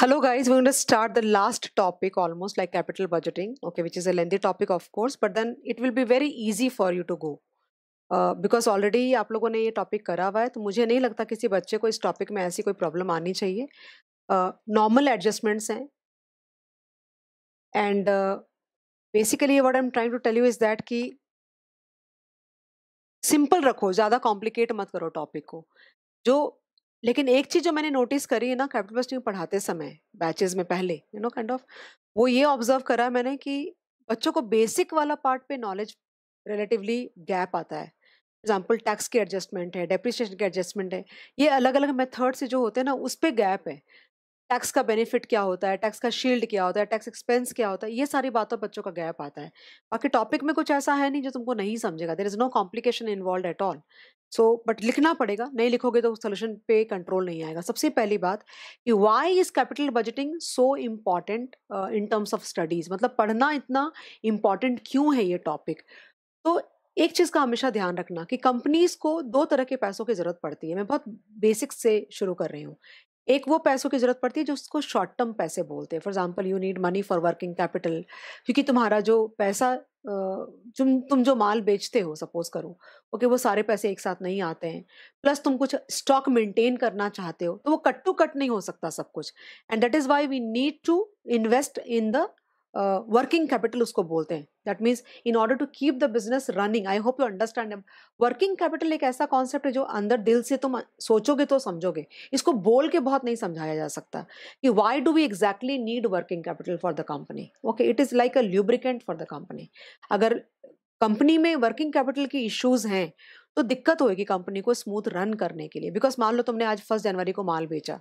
Hello guys, we're going to start the last topic almost like capital budgeting, okay, which is a lengthy topic of course, but then it will be very easy for you to go. Because uh, already आप लोगों ने ये topic करा हुआ है तो मुझे नहीं लगता किसी बच्चे को इस टॉपिक में ऐसी कोई प्रॉब्लम आनी चाहिए नॉर्मल uh, एडजस्टमेंट्स हैं and basically what I am trying to tell you is that कि सिंपल रखो ज़्यादा कॉम्प्लिकेट मत करो टॉपिक को जो लेकिन एक चीज़ जो मैंने नोटिस करी है ना कैपिटल बस्टिंग पढ़ाते समय, बैचेज में पहले यू नो काइंड ऑफ़ वो ये ऑब्ज़र्व करा मैंने कि बच्चों को बेसिक वाला पार्ट पे नॉलेज रिलेटिवली गैप आता है। एग्ज़ाम्पल टैक्स के एडजस्टमेंट है डेप्रिसिएशन के एडजस्टमेंट है, ये अलग अलग मेथड से जो होते हैं ना, उस पर गैप है। टैक्स का बेनिफिट क्या होता है, टैक्स का शील्ड क्या होता है, टैक्स एक्सपेंस क्या होता है, ये सारी बातों बच्चों का गैप आता है। बाकी टॉपिक में कुछ ऐसा है नहीं जो तुमको नहीं समझेगा there is no complication involve at all so but लिखना पड़ेगा, नहीं लिखोगे तो सोल्यूशन पे कंट्रोल नहीं आएगा। सबसे पहली बात कि why is capital budgeting so important in terms of studies मतलब पढ़ना इतना इंपॉर्टेंट क्यों है ये टॉपिक तो एक चीज़ का हमेशा ध्यान रखना कि कंपनीज़ को दो तरह के पैसों की ज़रूरत पड़ती है। मैं बहुत बेसिक से शुरू कर रही हूँ। एक वो पैसों की ज़रूरत पड़ती है जो उसको शॉर्ट टर्म पैसे बोलते हैं। For example you need money for working capital क्योंकि तुम्हारा जो पैसा तुम तुम जो माल बेचते हो सपोज़ करो ओके वो सारे पैसे एक साथ नहीं आते हैं। प्लस तुम कुछ स्टॉक मेंटेन करना चाहते हो तो वो कट टू कट नहीं हो सकता सब कुछ। And that is why we need to invest in the working capital उसको बोलते हैं। That means in order to keep the business running I hope you understand working capital एक ऐसा कॉन्सेप्ट है जो अंदर दिल से तुम सोचोगे तो समझोगे। इसको बोल के बहुत नहीं समझाया जा सकता कि why do we exactly need working capital for the company okay it is like a lubricant for the company अगर कंपनी में वर्किंग कैपिटल की इश्यूज़ हैं तो दिक्कत होगी कंपनी को स्मूथ रन करने के लिए। बिकॉज़ मान लो तुमने आज फ़र्स्ट जनवरी को माल बेचा।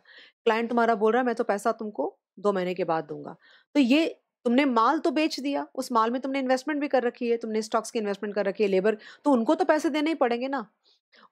क्लाइंट तुम्हारा बोल रहा है, मैं तो पैसा तुमको दो महीने के बाद दूँगा। तो ये तुमने माल तो बेच दिया, उस माल में तुमने इन्वेस्टमेंट भी कर रखी है, तुमने स्टॉक्स की इन्वेस्टमेंट कर रखी है लेबर तो उनको तो पैसे देने ही पड़ेंगे ना।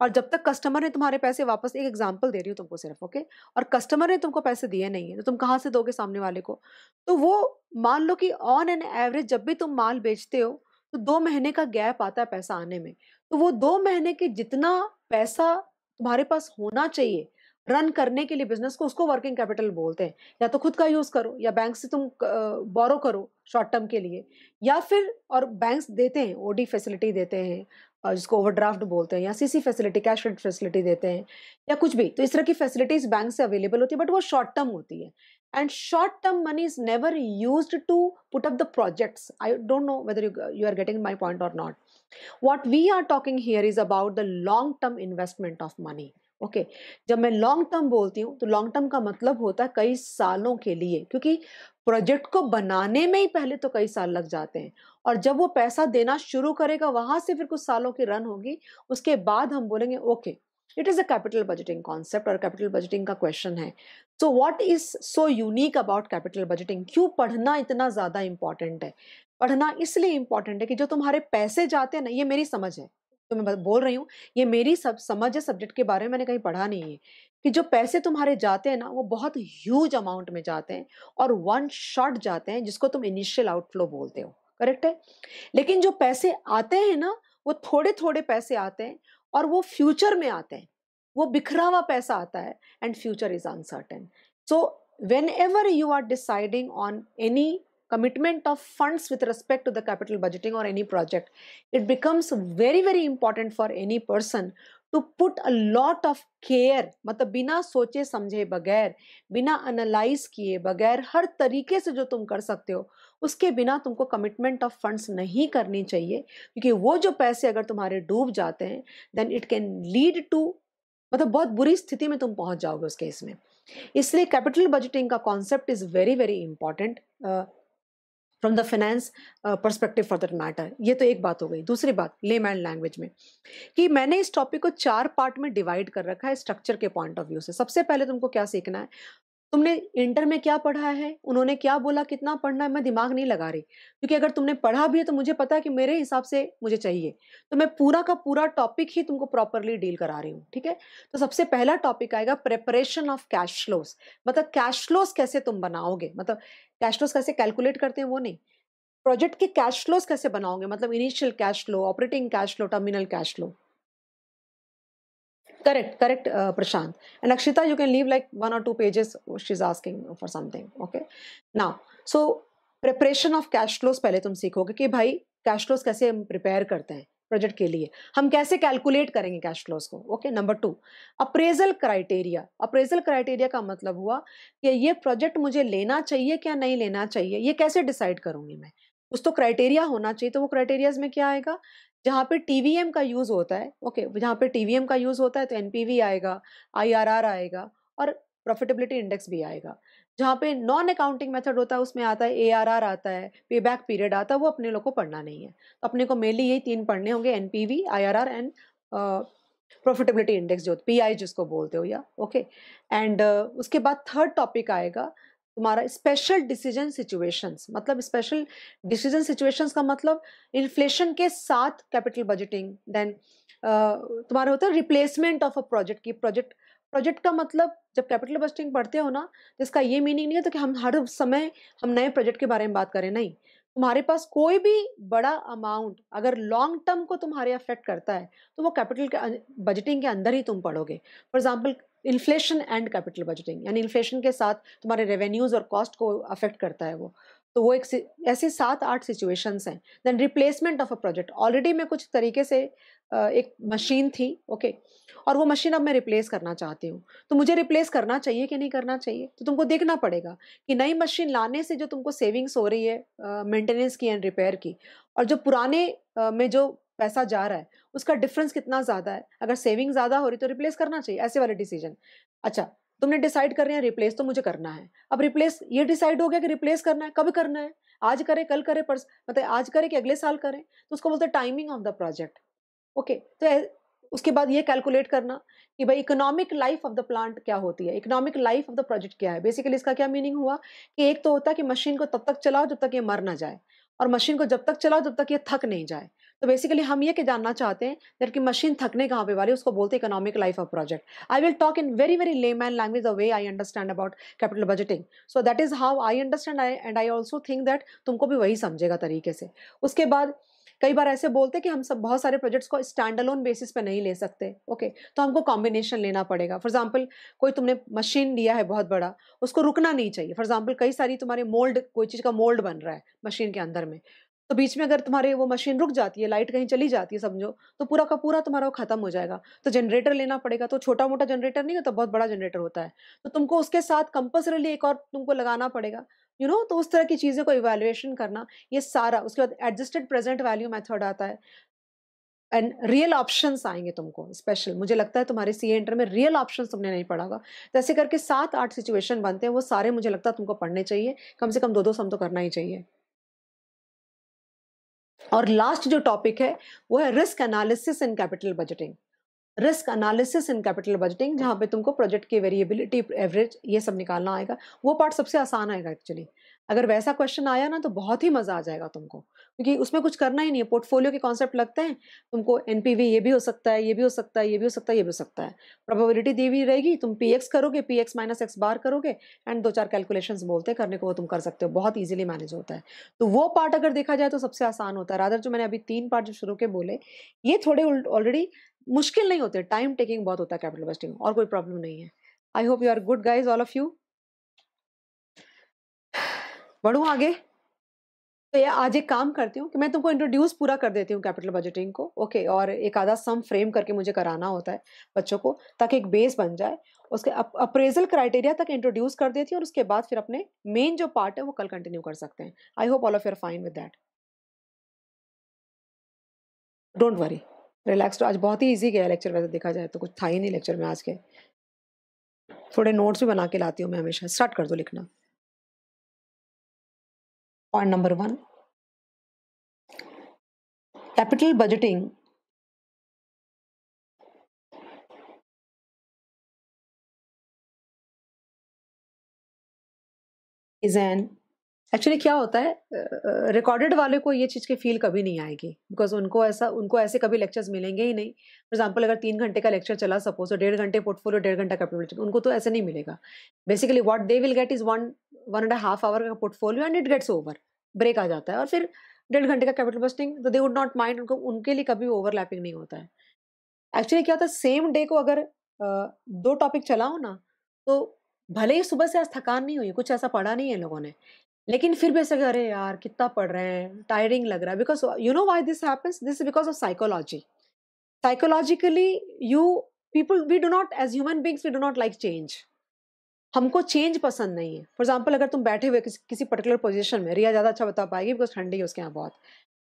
और जब तक कस्टमर ने तुम्हारे पैसे वापस, एक एग्ज़ाम्पल दे रही हूँ तुमको सिर्फ़ ओके और कस्टमर ने तुमको पैसे दिए नहीं है तो तुम कहाँ से दोगे सामने वाले को? तो वो मान लो कि ऑन एन एवरेज जब भी तुम माल बेचते हो तो दो महीने का गैप आता है पैसा आने में। तो वो दो महीने के जितना पैसा तुम्हारे पास होना चाहिए रन करने के लिए बिज़नेस को उसको वर्किंग कैपिटल बोलते हैं। या तो खुद का यूज़ करो, या बैंक से तुम बोरो करो शॉर्ट टर्म के लिए, या फिर और बैंक्स देते हैं ओडी फैसिलिटी देते हैं जिसको ओवरड्राफ्ट बोलते हैं, या CC facility cash credit facility देते हैं, या कुछ भी। तो इस तरह की फैसिलिटीज़ बैंक से अवेलेबल होती है बट वो शॉर्ट टर्म होती है। And short term money is never use to put up the projects I don't know whether you are getting my point और not what we are talking here is about the long term investment of money okay okay. जब मैं long term बोलती हूँ तो long term का मतलब होता है कई सालों के लिए, क्योंकि प्रोजेक्ट को बनाने में ही पहले तो कई साल लग जाते हैं। और जब वो पैसा देना शुरू करेगा, वहाँ से फिर कुछ सालों की रन होगी, उसके बाद हम बोलेंगे, okay it is a capital budgeting concept और कैपिटल बजटिंग का क्वेश्चन है। So what is so unique about capital budgeting क्यों पढ़ना इतना ज़्यादा इंपॉर्टेंट है? पढ़ना इसलिए इंपॉर्टेंट है कि जो तुम्हारे पैसे जाते हैं ना, ये मेरी समझ है। तो मैं बोल रही हूँ, ये मेरी सब, समझ है सब्जेक्ट के बारे में मैंने कहीं पढ़ा नहीं है, कि जो पैसे तुम्हारे जाते हैं ना, वो बहुत ह्यूज अमाउंट में जाते हैं और वन शॉट जाते हैं जिसको तुम इनिशियल आउटफ्लो बोलते हो करेक्ट है? लेकिन जो पैसे आते हैं ना, वो थोड़े थोड़े पैसे आते हैं और वो फ्यूचर में आते हैं, वो बिखरा हुआ पैसा आता है and future is uncertain so whenever you are deciding on any commitment of funds with respect to the capital budgeting or any project, it becomes very very important for any person to put a lot of care मतलब बिना सोचे समझे बगैर, बिना analyse किए बगैर, हर तरीके से जो तुम कर सकते हो, उसके बिना तुमको कमिटमेंट ऑफ़ फंड्स नहीं करनी चाहिए। क्योंकि वो जो पैसे अगर तुम्हारे डूब जाते हैं then it can lead to मतलब बहुत बुरी स्थिति में तुम पहुँच जाओगे उस केस में। इसलिए कैपिटल बजटिंग का concept is very very important from the finance perspective for that matter ये तो एक बात हो गई। दूसरी बात लेम एंड लैंग्वेज में, कि मैंने इस टॉपिक को चार पार्ट में डिवाइड कर रखा है स्ट्रक्चर के पॉइंट ऑफ़ व्यू से। सबसे पहले तुमको क्या सीखना है? तुमने इंटर में क्या पढ़ा है? उन्होंने क्या बोला? कितना पढ़ना है? मैं दिमाग नहीं लगा रही। क्योंकि अगर तुमने पढ़ा भी है तो मुझे पता है कि मेरे हिसाब से मुझे चाहिए। तो मैं पूरा का पूरा टॉपिक ही तुमको प्रॉपरली डील करा रही हूँ, ठीक है? तो सबसे पहला टॉपिक आएगा प्रेपरेशन ऑफ़ कैश फ्लोस मतलब कैश फ्लोस कैसे तुम बनाओगे? मतलब कैश फ्लोस कैसे कैलकुलेट करते हैं वो नहीं। प्रोजेक्ट के कैश फ्लोस कैसे बनाओगे? मतलब initial cash flow operating cash flow terminal cash flow Correct, correct, uh, Prashant. And Akshita, you can leave like one or two pages. She's asking for something. Okay. Now, so preparation of cash flows पहले तुम सीखोगे कि भाई cash flows कैसे हम prepare करते हैं project के लिए हम कैसे कैलकुलेट करेंगे कैश फ्लोज को okay number two appraisal criteria appraisal criteria का मतलब हुआ कि ये प्रोजेक्ट मुझे लेना चाहिए क्या नहीं लेना चाहिए ये कैसे डिसाइड करूँगी मैं उस तो क्राइटेरिया होना चाहिए तो वो क्राइटेरियाज में क्या आएगा जहाँ पे टीवीएम का यूज़ होता है ओके okay, जहाँ पे टीवीएम का यूज़ होता है तो एनपीवी आएगा आईआरआर आएगा और प्रॉफिटेबिलिटी इंडेक्स भी आएगा। जहाँ पे नॉन अकाउंटिंग मेथड होता है उसमें आता है ए आर आर आता है पे बैक पीरियड आता है वो अपने लोग को पढ़ना नहीं है। तो अपने को मेनली यही तीन पढ़ने होंगे N P V I R R and profitability index जो पी आई जिसको बोलते हो या ओके। एंड उसके बाद थर्ड टॉपिक आएगा तुम्हारा स्पेशल डिसीज़न सिचुएशंस मतलब स्पेशल डिसीज़न सिचुएशंस का मतलब इन्फ्लेशन के साथ कैपिटल बजटिंग देन तुम्हारा होता है रिप्लेसमेंट ऑफ़ अ प्रोजेक्ट की प्रोजेक्ट प्रोजेक्ट का मतलब जब कैपिटल बजटिंग पढ़ते हो ना तो इसका ये मीनिंग नहीं है तो कि हम हर समय हम नए प्रोजेक्ट के बारे में बात करें, नहीं। तुम्हारे पास कोई भी बड़ा अमाउंट अगर लॉन्ग टर्म को तुम्हारे अफेक्ट करता है तो वो कैपिटल के बजटिंग के अंदर ही तुम पढ़ोगे। For example inflation and capital budgeting यानी इन्फ्लेशन के साथ तुम्हारे रेवेन्यूज और कॉस्ट को अफेक्ट करता है वो। तो वो एक ऐसे सात आठ सिचुएशंस हैं। Then replacement of a project already मैं कुछ तरीके से एक मशीन थी ओके और वो मशीन अब मैं रिप्लेस करना चाहती हूँ। तो मुझे रिप्लेस करना चाहिए कि नहीं करना चाहिए? तो तुमको देखना पड़ेगा कि नई मशीन लाने से जो तुमको सेविंग्स हो रही है मेंटेनेंस की एंड रिपेयर की, और जो पुराने में जो पैसा जा रहा है, उसका डिफरेंस कितना ज़्यादा है? अगर सेविंग ज़्यादा हो रही तो रिप्लेस करना चाहिए, ऐसे वाले डिसीज़न अच्छा तुमने डिसाइड कर रहे हैं रिप्लेस तो मुझे करना है। अब रिप्लेस ये डिसाइड हो गया कि रिप्लेस करना है, कब करना है? आज करे, कल करे पर मतलब आज करे कि अगले साल करें? तो उसको बोलते हैं timing of the project okay तो उसके बाद ये कैलकुलेट करना कि भाई economic life of the plant क्या होती है? Economic life of the project क्या है? बेसिकली इसका क्या मीनिंग हुआ? कि एक तो होता है कि मशीन को तब तक चलाओ जब तक ये मर ना जाए, और मशीन को जब तक चलाओ जब तक ये थक नहीं जाए। तो बेसिकली हम ये के जानना चाहते हैं दैट कि मशीन थकने कहाँ पे वाली उसको बोलते economic life of project I will talk in very very layman language the way I understand about capital budgeting so that is how I understand I and I also think that तुमको भी वही समझेगा तरीके से. उसके बाद कई बार ऐसे बोलते कि हम सब बहुत सारे प्रोजेक्ट्स को स्टैंड अलोन बेसिस पे नहीं ले सकते. ओके okay, तो हमको कॉम्बिनेशन लेना पड़ेगा. फॉर एग्ज़ाम्पल कोई तुमने मशीन लिया है बहुत बड़ा उसको रुकना नहीं चाहिए. फॉर एग्ज़ाम्पल कई सारी तुम्हारे मोल्ड कोई चीज़ का मोल्ड बन रहा है मशीन के अंदर में. तो बीच में अगर तुम्हारे वो मशीन रुक जाती है लाइट कहीं चली जाती है समझो तो पूरा का पूरा तुम्हारा वो खत्म हो जाएगा। तो जनरेटर लेना पड़ेगा तो छोटा मोटा जनरेटर नहीं होता तो बहुत बड़ा जनरेटर होता है। तो तुमको उसके साथ कंपल्सरीली एक और तुमको लगाना पड़ेगा। यू you नो know, तो उस तरह की चीज़ें को इवेल्युएशन करना ये सारा उसके बाद एडजस्टेड प्रेजेंट वैल्यू मेथड आता है। एंड रियल ऑप्शंस आएँगे तुमको स्पेशल मुझे लगता है तुम्हारे सी एंटर में रियल ऑप्शन तुमने नहीं पढ़ा होगा। तो ऐसे करके सात आठ सिचुएशन बनते हैं वो सारे मुझे लगता है तुमको पढ़ने चाहिए। कम से कम दो दो सम तो करना ही चाहिए। और लास्ट जो टॉपिक है, वो है risk analysis in capital budgeting risk analysis in capital budgeting जहाँ पे तुमको प्रोजेक्ट की वेरिएबिलिटी एवरेज ये सब निकालना आएगा, वो पार्ट सबसे आसान आएगा एक्चुअली अगर वैसा क्वेश्चन आया ना तो बहुत ही मज़ा आ जाएगा तुमको। क्योंकि उसमें कुछ करना ही नहीं है। पोर्टफोलियो के कॉन्सेप्ट लगते हैं। तुमको एनपीवी ये भी हो सकता है, ये भी हो सकता है, ये भी हो सकता है, ये भी हो सकता है। प्रोबेबिलिटी दी हुई रहेगी, तुम पी करोगे P X minus X bar करोगे एंड दो चार कैलकुलेशन बोलते हैं, करने को वो तुम कर सकते हो। बहुत ईजिली मैनेज होता है। तो वो पार्ट अगर देखा जाए तो सबसे आसान होता है। रादर जो मैंने अभी तीन पार्ट जो शुरू के बोले, ये थोड़े ऑलरेडी मुश्किल नहीं होते। टाइम टेकिंग बहुत होता है कैपिटल इन्वेस्टिंग और कोई प्रॉब्लम नहीं है। I hope you are good guys all of you बढ़ू आगे? तो ये आज एक काम करती हूँ कि मैं तुमको इंट्रोड्यूस पूरा कर देती हूँ कैपिटल बजटिंग को ओके और एक आधा सम फ्रेम करके मुझे कराना होता है बच्चों को, ताकि एक बेस बन जाए। उसके अप्रेजल क्राइटेरिया तक इंट्रोड्यूस कर देती हूँ और उसके बाद फिर अपने मेन जो पार्ट है वो कल कंटिन्यू कर सकते हैं। I hope all of you're fine with that don't worry relax आज बहुत ही ईजी गया लेक्चर वैसे देखा जाए तो कुछ था ही नहीं लेक्चर में आज के। थोड़े नोट्स भी बना के लाती हूँ मैं हमेशा। स्टार्ट कर दो लिखना। Point number one. Capital budgeting. Is an actually क्या होता है रिकॉर्डेड uh, वाले को ये चीज़ की फील कभी नहीं आएगी बिकॉज़ उनको ऐसा उनको ऐसे कभी लेक्चर्स मिलेंगे ही नहीं। फॉर एग्ज़ाम्पल अगर तीन घंटे का लेक्चर चला सपोज़ तो डेढ़ घंटे पोर्टफोलियो डेढ़ घंटा कैपिटल उनको तो ऐसे नहीं मिलेगा। Basically what they will get is one one and half hour का portfolio and it gets over break आ जाता है और फिर डेढ़ घंटे का कैपिटल बस्टिंग तो दे वुड नॉट माइंड उनको, उनके लिए कभी ओवरलैपिंग नहीं होता है। एक्चुअली क्या होता है सेम डे को अगर दो टॉपिक चलाओ ना तो भले ही सुबह से आज थकान नहीं हुई, कुछ ऐसा पढ़ा नहीं है लोगों ने, लेकिन फिर भी ऐसे अरे यार, कितना पढ़ रहे हैं टायरिंग लग रहा है। Because you know why this happens this because of psychology psychologically you people we do not as human beings we do not like change हमको चेंज पसंद नहीं है। फॉर एग्ज़ाम्पल अगर तुम बैठे हुए किसी किसी पर्टिकुलर पोजीशन में, रिया ज़्यादा अच्छा बता पाएगी बिकॉज़ ठंडी है उसके यहाँ बहुत।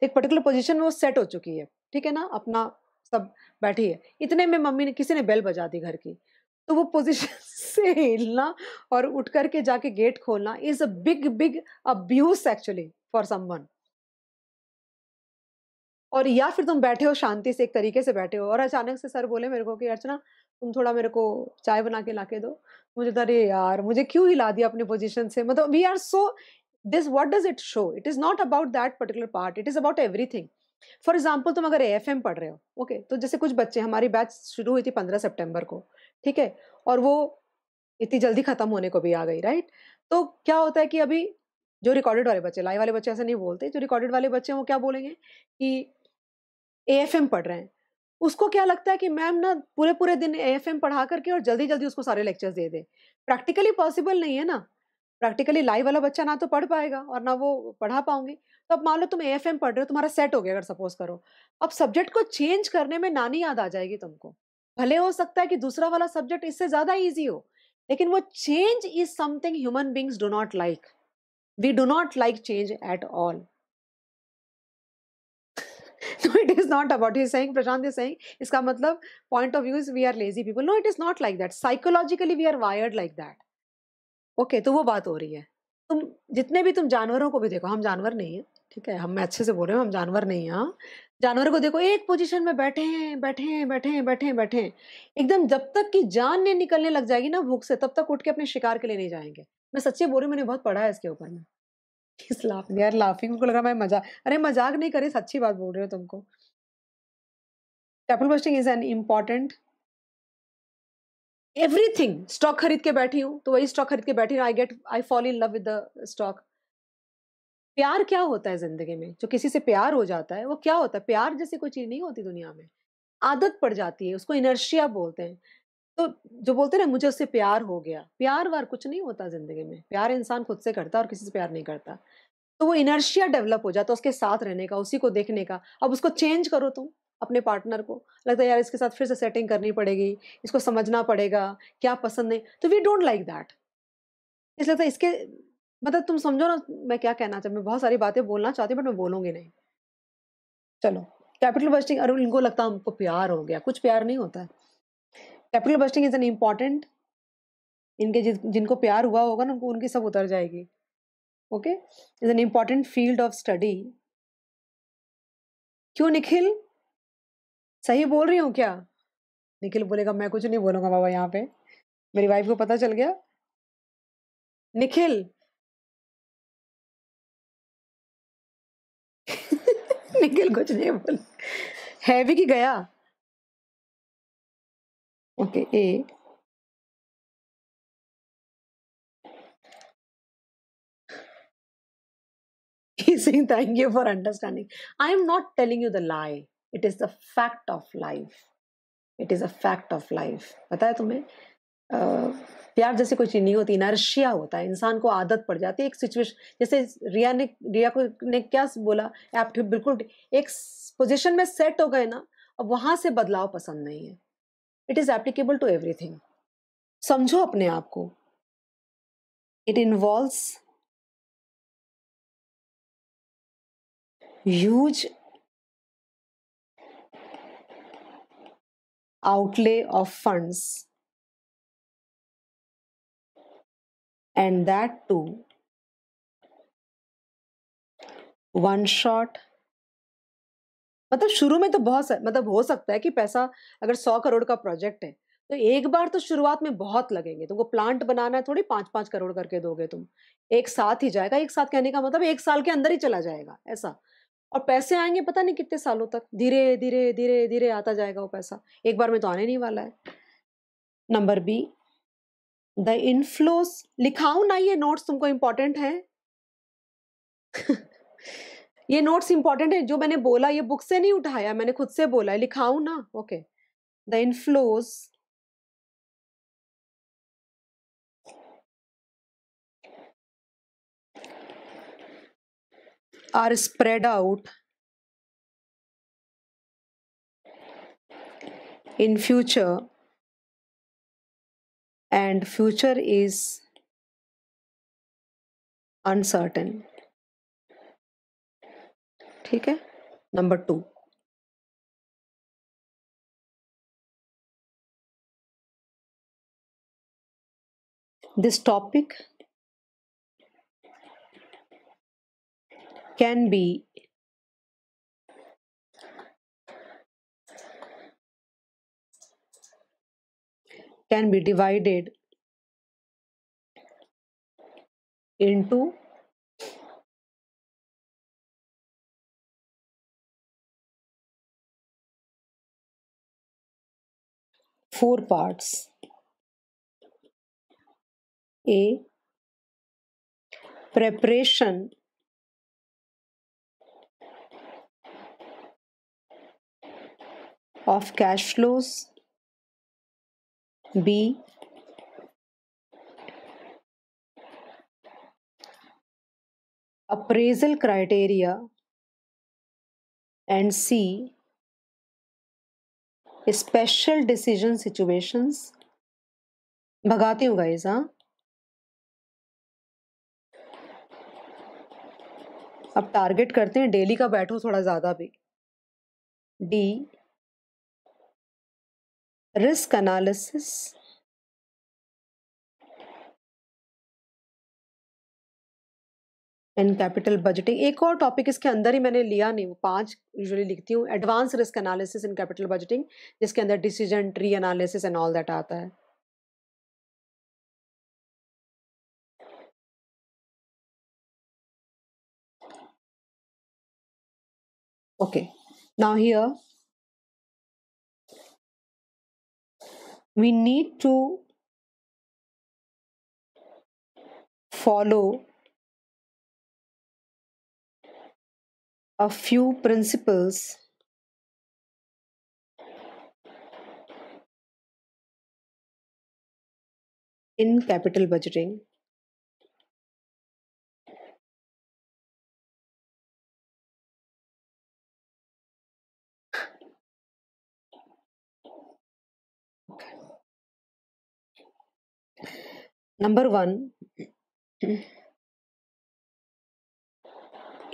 एक पर्टिकुलर पोजीशन में वो सेट हो चुकी है, ठीक है ना? अपना सब बैठी है। इतने में मम्मी ने, किसी ने बेल बजा दी घर की। तो वो पोजीशन से हिलना और उठ करके जाके गेट खोलना is a big big abuse actually for someone और या फिर तुम बैठे हो शांति से, एक तरीके से बैठे हो और अचानक से सर बोले मेरे को कि, अर्चना तुम थोड़ा मेरे को चाय बना के ला के दो। मुझे तो अरे यार मुझे क्यों हिला दिया अपने पोजिशन से? मतलब we are so this what does it show it is not about that particular part it is about everything for example तुम अगर ए एफ़ एम पढ़ रहे हो ओके okay, तो जैसे कुछ बच्चे हमारी बैच शुरू हुई थी पंद्रह सेप्टेम्बर को ठीक है? और वो इतनी जल्दी खत्म होने को भी आ गई राइट तो क्या होता है कि अभी जो रिकॉर्डेड वाले बच्चे लाइव वाले बच्चे ऐसे नहीं बोलते जो रिकॉर्डेड वाले बच्चे हैं वो क्या बोलेंगे कि ए एफ़ एम पढ़ रहे हैं। उसको क्या लगता है कि मैम ना पूरे पूरे दिन ए एफ़ एम पढ़ा करके और जल्दी जल्दी उसको सारे लेक्चर्स दे दे। प्रैक्टिकली पॉसिबल नहीं है ना। प्रैक्टिकली लाइव वाला बच्चा ना तो पढ़ पाएगा और ना वो पढ़ा पाऊँगी तो अब मान लो तुम ए एफ़ एम पढ़ रहे हो, तुम्हारा सेट हो गया अगर सपोज़ करो। अब सब्जेक्ट को चेंज करने में नानी याद आ जाएगी तुमको। भले हो सकता है कि दूसरा वाला सब्जेक्ट इससे ज़्यादा ईजी हो, लेकिन वो change is something human beings do not like we do not like change at all no it is not about he's saying prashant is saying इसका मतलब point of view is we are lazy people. No it is not like that. Psychologically we are wired like that. Okay, तो वो बात हो रही है। तुम जितने भी तुम जानवरों को भी देखो हम जानवर नहीं है ठीक है? हम अच्छे से बोल रहे हो हम जानवर नहीं हैं हाँ। जानवर को देखो एक पोजीशन में बैठे हैं बैठे हैं बैठे हैं बैठे हैं बैठे हैं। एकदम जब तक कि जान नहीं निकलने लग जाएगी ना भूख से तब तक उठ के अपने शिकार के लिए नहीं जाएँगे। मैं सच्ची बोल रही मैंने बहुत पढ़ा है इसके ऊपर में इस लाफ, यार लाफिंग को लगा मैं मज़ाक अरे मज़ाक नहीं करे, सच्ची बात बोल रही हो तुमको। Capital budgeting is an important everything stock खरीद के बैठी हूँ तो वही स्टॉक खरीद के बैठी I get I fall in love with the stock प्यार क्या होता है ज़िंदगी में? जो किसी से प्यार हो जाता है, वो क्या होता है? प्यार जैसी कोई चीज़ नहीं होती दुनिया में। आदत पड़ जाती है, उसको इनर्शिया बोलते हैं। तो जो बोलते ना, मुझे उससे प्यार हो गया। प्यार वार कुछ नहीं होता ज़िंदगी में। प्यार इंसान खुद से करता और किसी से प्यार नहीं करता। तो वो इनर्शिया डेवलप हो जाता है उसके साथ रहने का, उसी को देखने का। अब उसको चेंज करो तुम अपने पार्टनर को। लगता है यार, इसके साथ फिर से सेटिंग करनी पड़ेगी, इसको समझना पड़ेगा, क्या पसंद नहीं। तो वी डोंट लाइक दैट। इसलिए लगता है इसके मतलब तुम समझो ना, मैं क्या कहना चाहती मैं बहुत सारी बातें बोलना चाहती हूँ, बट मैं बोलूँगी नहीं। चलो। कैपिटल बस्टिंग अरे इनको लगता है हमको प्यार हो गया। कुछ प्यार नहीं होता। है capital budgeting is an important इनके जिस, जिनको प्यार हुआ होगा ना, उनको, उनकी सब उतर जाएगी। Okay is an important field of study क्यों निखिल? सही बोल रही हूँ क्या? निखिल बोलेगा, मैं कुछ नहीं बोलूँगा बाबा यहाँ पे। मेरी वाइफ को पता चल गया? निखिल! निखिल कुछ नहीं बोल है भी कि गया। Okay A He's saying, thank you for understanding. I am not telling you the lie. It is the fact of life. It is a fact of life. पता तुम्हें प्यार जैसे कोई चीज़ नहीं होती इनर्शिया होता है इंसान को आदत पड़ जाती है एक सिचुएशन जैसे रिया ने रिया को ने क्या बोला आप बिल्कुल एक पोजीशन में सेट हो गए ना, अब वहाँ से बदलाव पसंद नहीं है it is applicable to everything समझो अपने आप को। It involves huge outlay of funds. And that too, one shot मतलब शुरू में तो बहुत मतलब हो सकता है कि पैसा अगर सौ करोड़ का प्रोजेक्ट है तो एक बार तो शुरुआत में बहुत लगेंगे। तुमको प्लांट बनाना है थोड़ी पाँच पाँच करोड़ करके दोगे तुम। एक साथ ही जाएगा, एक साथ कहने का मतलब एक साल के अंदर ही चला जाएगा, ऐसा। और पैसे आएँगे पता नहीं कितने सालों तक, धीरे धीरे धीरे धीरे आता जाएगा वो पैसा। एक बार में तो आने नहीं वाला है। नंबर बी, द इनफ्लोस लिखाऊ ना ये नोट्स तुमको इंपॉर्टेंट है। ये नोट्स इंपॉर्टेंट है, जो मैंने बोला, ये बुक से नहीं उठाया, मैंने खुद से बोला है, लिखाऊ ना? Okay the inflows are spread out in future and future is uncertain ठीक है? Number two this topic can be can be divided into four parts. A. Preparation. Of cash flows. B. Appraisal criteria. And c special decision situation भगाती हूँ guys हाँ। अब target करते हैं daily का बैठो थोड़ा ज़्यादा भी। D risk analysis and capital budgeting एक और टॉपिक इसके अंदर ही मैंने लिया नहीं वो पाँच यूजुअली लिखती हूँ. Advance risk analysis in capital budgeting जिसके अंदर decision tree analysis and all that आता है. Okay, now here we need to follow a few principles in capital budgeting. Number one,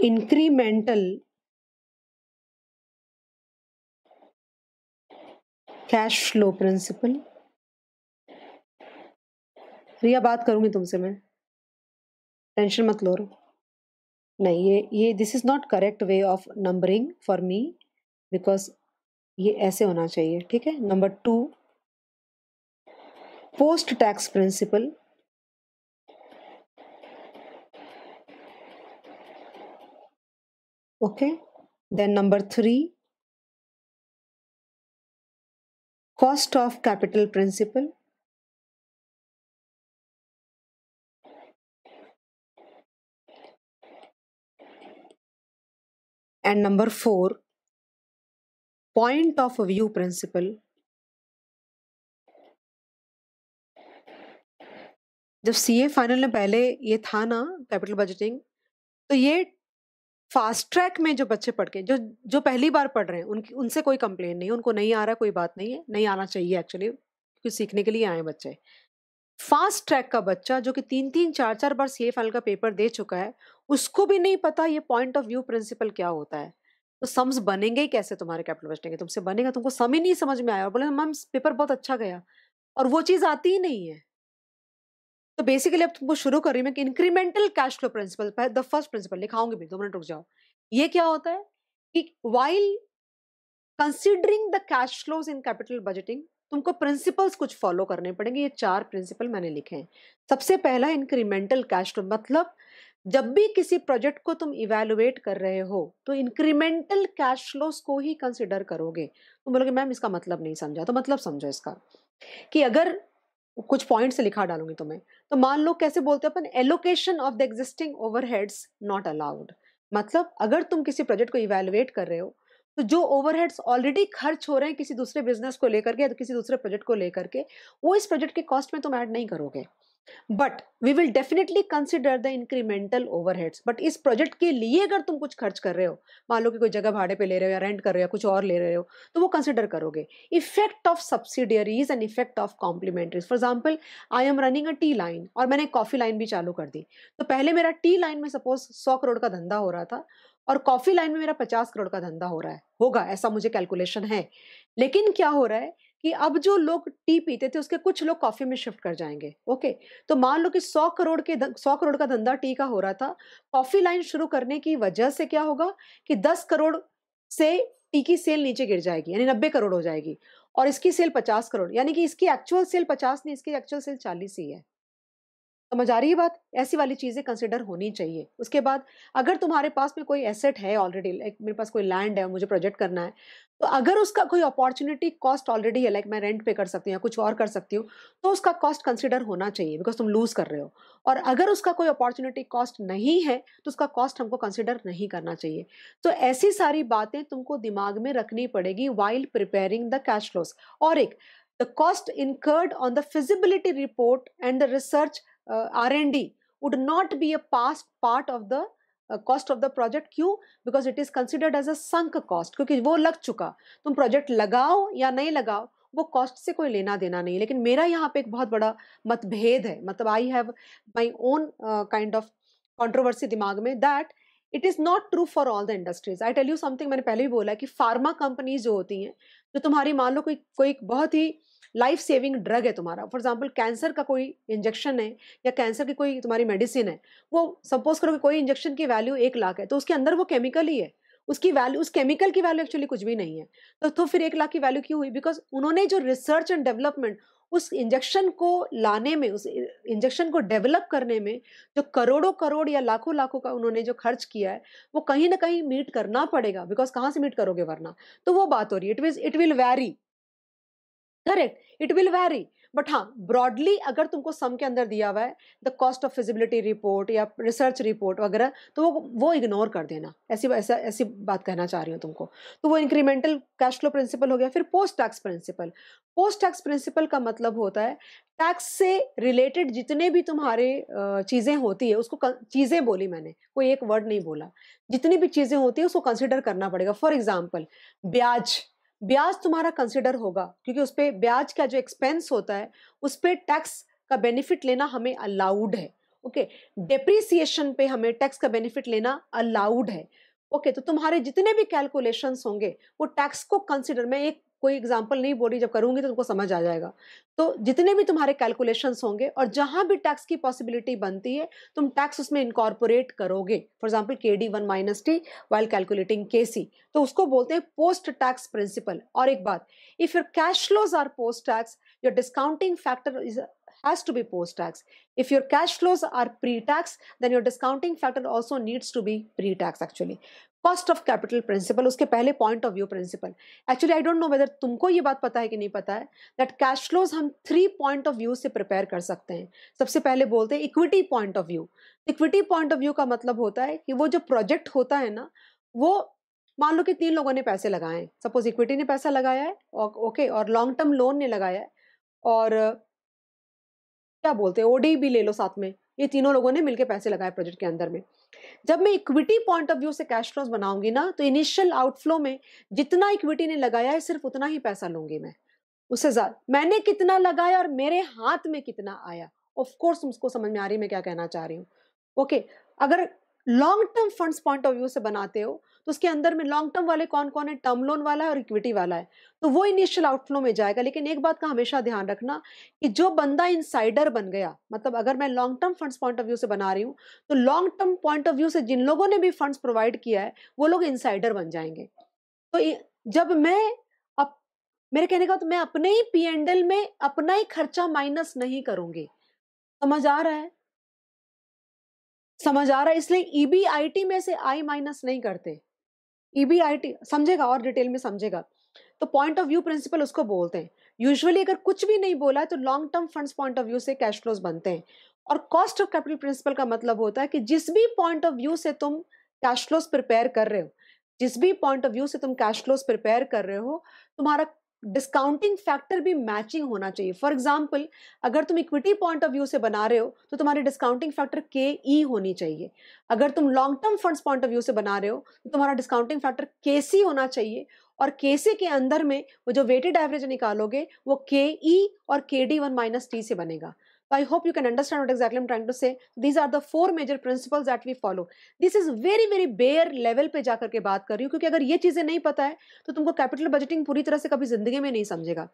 incremental cash flow principle. रिया, बात करूँगी तुमसे मैं। Tension मत लो। नहीं, ये ये this is not correct way of numbering for me because ये ऐसे होना चाहिए, ठीक है? Number two post tax principle okay then number 3 cost of capital principle and number 4 point of view principle जब सी ए फाइनल में पहले ये था ना कैपिटल बजटिंग तो ये फास्ट ट्रैक में जो बच्चे पढ़ के, जो जो पहली बार पढ़ रहे हैं, उनकी, उनसे कोई कंप्लेन नहीं उनको नहीं आ रहा, कोई बात नहीं है, नहीं आना चाहिए एक्चुअली क्योंकि सीखने के लिए आए बच्चे। फास्ट ट्रैक का बच्चा जो कि तीन तीन, चार चार बार सी फ़ाइल का पेपर दे चुका है, उसको भी नहीं पता ये पॉइंट ऑफ़ व्यू प्रिंसिपल क्या होता है। तो सम्स बनेंगे ही कैसे तुम्हारे कैपिटल बचने के? तुमसे बनेगा, तुमको सम ही नहीं समझ में आया और बोले मैम पेपर बहुत अच्छा गया। और वो चीज़ आती ही नहीं है। तो बेसिकली अब तुमको शुरू कर रही हूँ कि incremental cash flow principle the first principle लिखाऊँगी भी, दो मिनट रुक जाओ। ये क्या होता है कि while considering the cash flows in capital budgeting तुमको प्रिंसिपल्स कुछ फॉलो करने पड़ेंगे, ये चार प्रिंसिपल मैंने लिखे हैं। सबसे पहला इंक्रीमेंटल कैश फ्लो मतलब जब भी किसी प्रोजेक्ट को तुम इवेलुएट कर रहे हो तो इंक्रीमेंटल कैश फ्लोस को ही कंसिडर करोगे। तुम बोलोगे, मैम, इसका मतलब नहीं समझा। तो मतलब समझो इसका कि अगर कुछ पॉइंट से लिखा डालूँगी तुम्हें। तो मान लो कैसे बोलते हैं अपन? Allocation of the existing overheads not allowed मतलब अगर तुम किसी प्रोजेक्ट को इवेलुएट कर रहे हो तो जो ओवरहेड्स ऑलरेडी खर्च हो रहे हैं किसी दूसरे बिज़नेस को लेकर के या तो किसी दूसरे प्रोजेक्ट को लेकर के, वो इस प्रोजेक्ट के कॉस्ट में तुम ऐड नहीं करोगे। But we will definitely consider the incremental overheads but इस प्रोजेक्ट के लिए अगर तुम कुछ खर्च कर रहे हो, मान लो कि कोई जगह भाड़े पे ले रहे हो या रेंट कर रहे हो या कुछ और ले रहे हो तो वो कंसिडर करोगे। Effect of subsidiaries and effect of complementaries for example I am running a tea line और मैंने कॉफ़ी लाइन भी चालू कर दी। तो पहले मेरा टी लाइन में सपोज़ सौ करोड़ का धंधा हो रहा था और कॉफ़ी लाइन में मेरा पचास करोड़ का धंधा हो रहा है। होगा, ऐसा मुझे कैलकुलेशन है। लेकिन क्या हो रहा है? कि अब जो लोग टी पीते थे, उसके कुछ लोग कॉफ़ी में शिफ्ट कर जाएँगे, ओके? तो मान लो कि सौ करोड़ के सौ करोड़ का धंधा टी का हो रहा था, कॉफ़ी लाइन शुरू करने की वजह से क्या होगा कि दस करोड़ से टी की सेल नीचे गिर जाएगी, यानी नब्बे करोड़ हो जाएगी, और इसकी सेल पचास करोड़, यानी कि इसकी एक्चुअल सेल पचास नहीं, इसकी एक्चुअल सेल चालीस ही है। समझ आ रही है बात? ऐसी वाली चीज़ें कंसिडर होनी चाहिए। उसके बाद, अगर तुम्हारे पास में कोई एसेट है ऑलरेडी लाइक मेरे पास कोई लैंड है, मुझे प्रोजेक्ट करना है तो अगर उसका कोई अपॉर्चुनिटी कॉस्ट ऑलरेडी है लाइक मैं रेंट पे कर सकती हूँ या कुछ और कर सकती हूँ तो उसका कॉस्ट कंसिडर होना चाहिए बिकॉज़ तुम लूज कर रहे हो। और अगर उसका कोई अपॉर्चुनिटी कॉस्ट नहीं है तो उसका कॉस्ट हमको कंसिडर नहीं करना चाहिए। तो ऐसी सारी बातें तुमको दिमाग में रखनी पड़ेगी while preparing the cash flows और एक the cost incurred on the feasibility report and the research and D would not be a past part of the cost of the project क्यों? Because it is considered as a sunk cost क्योंकि वो लग चुका। तुम project लगाओ या नहीं लगाओ, वो कॉस्ट से कोई लेना देना नहीं। लेकिन मेरा यहाँ पे एक बहुत बड़ा मतभेद है। मतलब I have my own kind of controversy दिमाग में that it is not true for all the industries I tell you something मैंने पहले भी बोला कि फार्मा कंपनीज़ जो होती हैं, जो तुम्हारी मान लो कोई कोई बहुत ही लाइफ सेविंग ड्रग है तुम्हारा। फॉर एग्ज़ाम्पल कैंसर का कोई इंजेक्शन है या कैंसर की कोई तुम्हारी मेडिसिन है वो सपोज़ करो कि कोई इंजेक्शन की वैल्यू एक लाख है तो उसके अंदर वो केमिकल ही है। उसकी वैल्यू उस केमिकल की वैल्यू एक्चुअली कुछ भी नहीं है। तो, तो फिर एक लाख की वैल्यू क्यों हुई? बिकॉज़ उन्होंने जो रिसर्च एंड डेवलपमेंट उस इंजेक्शन को लाने में उस इंजेक्शन को डेवलप करने में जो करोड़ों करोड़ या लाखों लाखों का उन्होंने जो खर्च किया है वो कहीं ना कहीं मीट करना पड़ेगा। बिकॉज़ कहाँ से मीट करोगे वरना? तो वो बात हो रही है। It is it will vary correct it will vary but हाँ ब्रॉडली अगर तुमको सम के अंदर दिया हुआ है the cost of feasibility report या रिसर्च रिपोर्ट वगैरह तो वो वो इग्नोर कर देना। ऐसी, ऐसा, ऐसी बात कहना चाह रही हूँ तुमको। तो वो इंक्रीमेंटल कैश फ्लो प्रिंसिपल हो गया, फिर post tax principle post tax principle का मतलब होता है टैक्स से रिलेटेड जितने भी तुम्हारे चीज़ें होती है, उसको चीज़ें बोली मैंने, कोई एक वर्ड नहीं बोला। जितनी भी चीज़ें होती है, उसको कंसिडर करना पड़ेगा। फॉर एग्ज़ाम्पल ब्याज। ब्याज तुम्हारा कंसिडर होगा क्योंकि उस पर ब्याज का जो एक्सपेंस होता है उस पर टैक्स का बेनिफिट लेना हमें अलाउड है ओके डेप्रीसिएशन पे हमें टैक्स का बेनिफिट लेना अलाउड है ओके okay, तो तुम्हारे जितने भी कैलकुलेशंस होंगे वो टैक्स को कंसिडर मैं एक कोई एग्ज़ाम्पल नहीं बोल रही जब करूँगी तो तुमको समझ आ जाएगा तो जितने भी तुम्हारे कैलकुलेशंस होंगे और जहाँ भी टैक्स की पॉसिबिलिटी बनती है तुम टैक्स उसमें इनकॉर्पोरेट करोगे for example K D one minus T while calculating K C तो उसको बोलते हैं पोस्ट टैक्स प्रिंसिपल और एक बात if your cash flows are post tax your discounting factor is has to be post tax. If your cash flows are pre tax, then your discounting factor also needs to be pre tax actually. Cost of capital principle उसके पहले point of view principle actually I don't know whether तुमको ये बात पता है कि नहीं पता है दैट कैश फ्लोज हम थ्री पॉइंट ऑफ़ व्यू से प्रिपेयर कर सकते हैं. सबसे पहले बोलते हैं equity point of view equity point of view का मतलब होता है कि वो जो प्रोजेक्ट होता है ना, वो मान लो कि तीन लोगों ने पैसे लगाए सपोज़ इक्विटी ने पैसा लगाया है ओके और लॉन्ग टर्म लोन ने लगाया है, और क्या बोलते हैं ओडी भी ले लो साथ में. ये तीनों लोगों ने मिलकर पैसे लगाए प्रोजेक्ट के अंदर में। जब मैं इक्विटी पॉइंट ऑफ़ व्यू से कैश फ्लोज बनाऊँगी ना तो इनिशियल आउटफ्लो में जितना इक्विटी ने लगाया है सिर्फ़ उतना ही पैसा लूँगी मैं। उससे ज़्यादा मैंने कितना लगाया और मेरे हाथ में कितना आया? ऑफकोर्स उसको समझ में आ रही मैं क्या कहना चाह रही हूँ। ओके okay, अगर long term funds point of view से बनाते हो तो उसके अंदर में लॉन्ग टर्म वाले कौन कौन है? टर्म लोन वाला है और इक्विटी वाला है। तो वो इनिशियल आउटफ्लो में जाएगा, लेकिन एक बात का हमेशा ध्यान रखना कि जो बंदा इनसाइडर बन गया मतलब अगर मैं long term funds point of view से बना रही हूँ तो long term point of view से जिन लोगों ने भी फंड्स प्रोवाइड किया है, वो लोग इनसाइडर बन जाएँगे। तो जब मैं अब मेरे कहने का तो मैं अपने ही पी में अपना ही खर्चा माइनस नहीं करूँगी। समझ आ रहा है? समझ आ रहा है, इसलिए ईबीआईटी में से आई माइनस नहीं करते। ईबीआईटी समझेगा और डिटेल में समझेगा। तो पॉइंट ऑफ़ व्यू प्रिंसिपल उसको बोलते हैं। यूजुअली अगर कुछ भी नहीं बोला है तो long term funds point of view से कैश फ्लोज बनते हैं। और कॉस्ट ऑफ़ कैपिटल प्रिंसिपल का मतलब होता है कि जिस भी पॉइंट ऑफ़ व्यू से तुम कैश फ्लोज प्रिपेयर कर रहे हो, जिस भी पॉइंट ऑफ़ व्यू से तुम कैश फ्लोज प्रिपेयर कर रहे हो, तुम्हारा डिस्काउंटिंग फैक्टर भी मैचिंग होना चाहिए। फॉर एग्ज़ाम्पल अगर तुम इक्विटी पॉइंट ऑफ़ व्यू से बना रहे हो तो तुम्हारी डिस्काउंटिंग फैक्टर के ई होनी चाहिए। अगर तुम long term funds point of view से बना रहे हो तो तुम्हारा डिस्काउंटिंग फैक्टर के सी होना चाहिए। और के सी के अंदर में वो जो वेटेड एवरेज निकालोगे, वो के ई e और K D one minus T से बनेगा। I hope you can understand what exactly I'm trying to say. These are the four major principles that we follow. This is very very bare level पे जाकर करके बात कर रही हूँ, क्योंकि अगर ये चीज़ें नहीं पता है तो तुमको कैपिटल बजटिंग पूरी तरह से कभी ज़िंदगी में नहीं समझेगा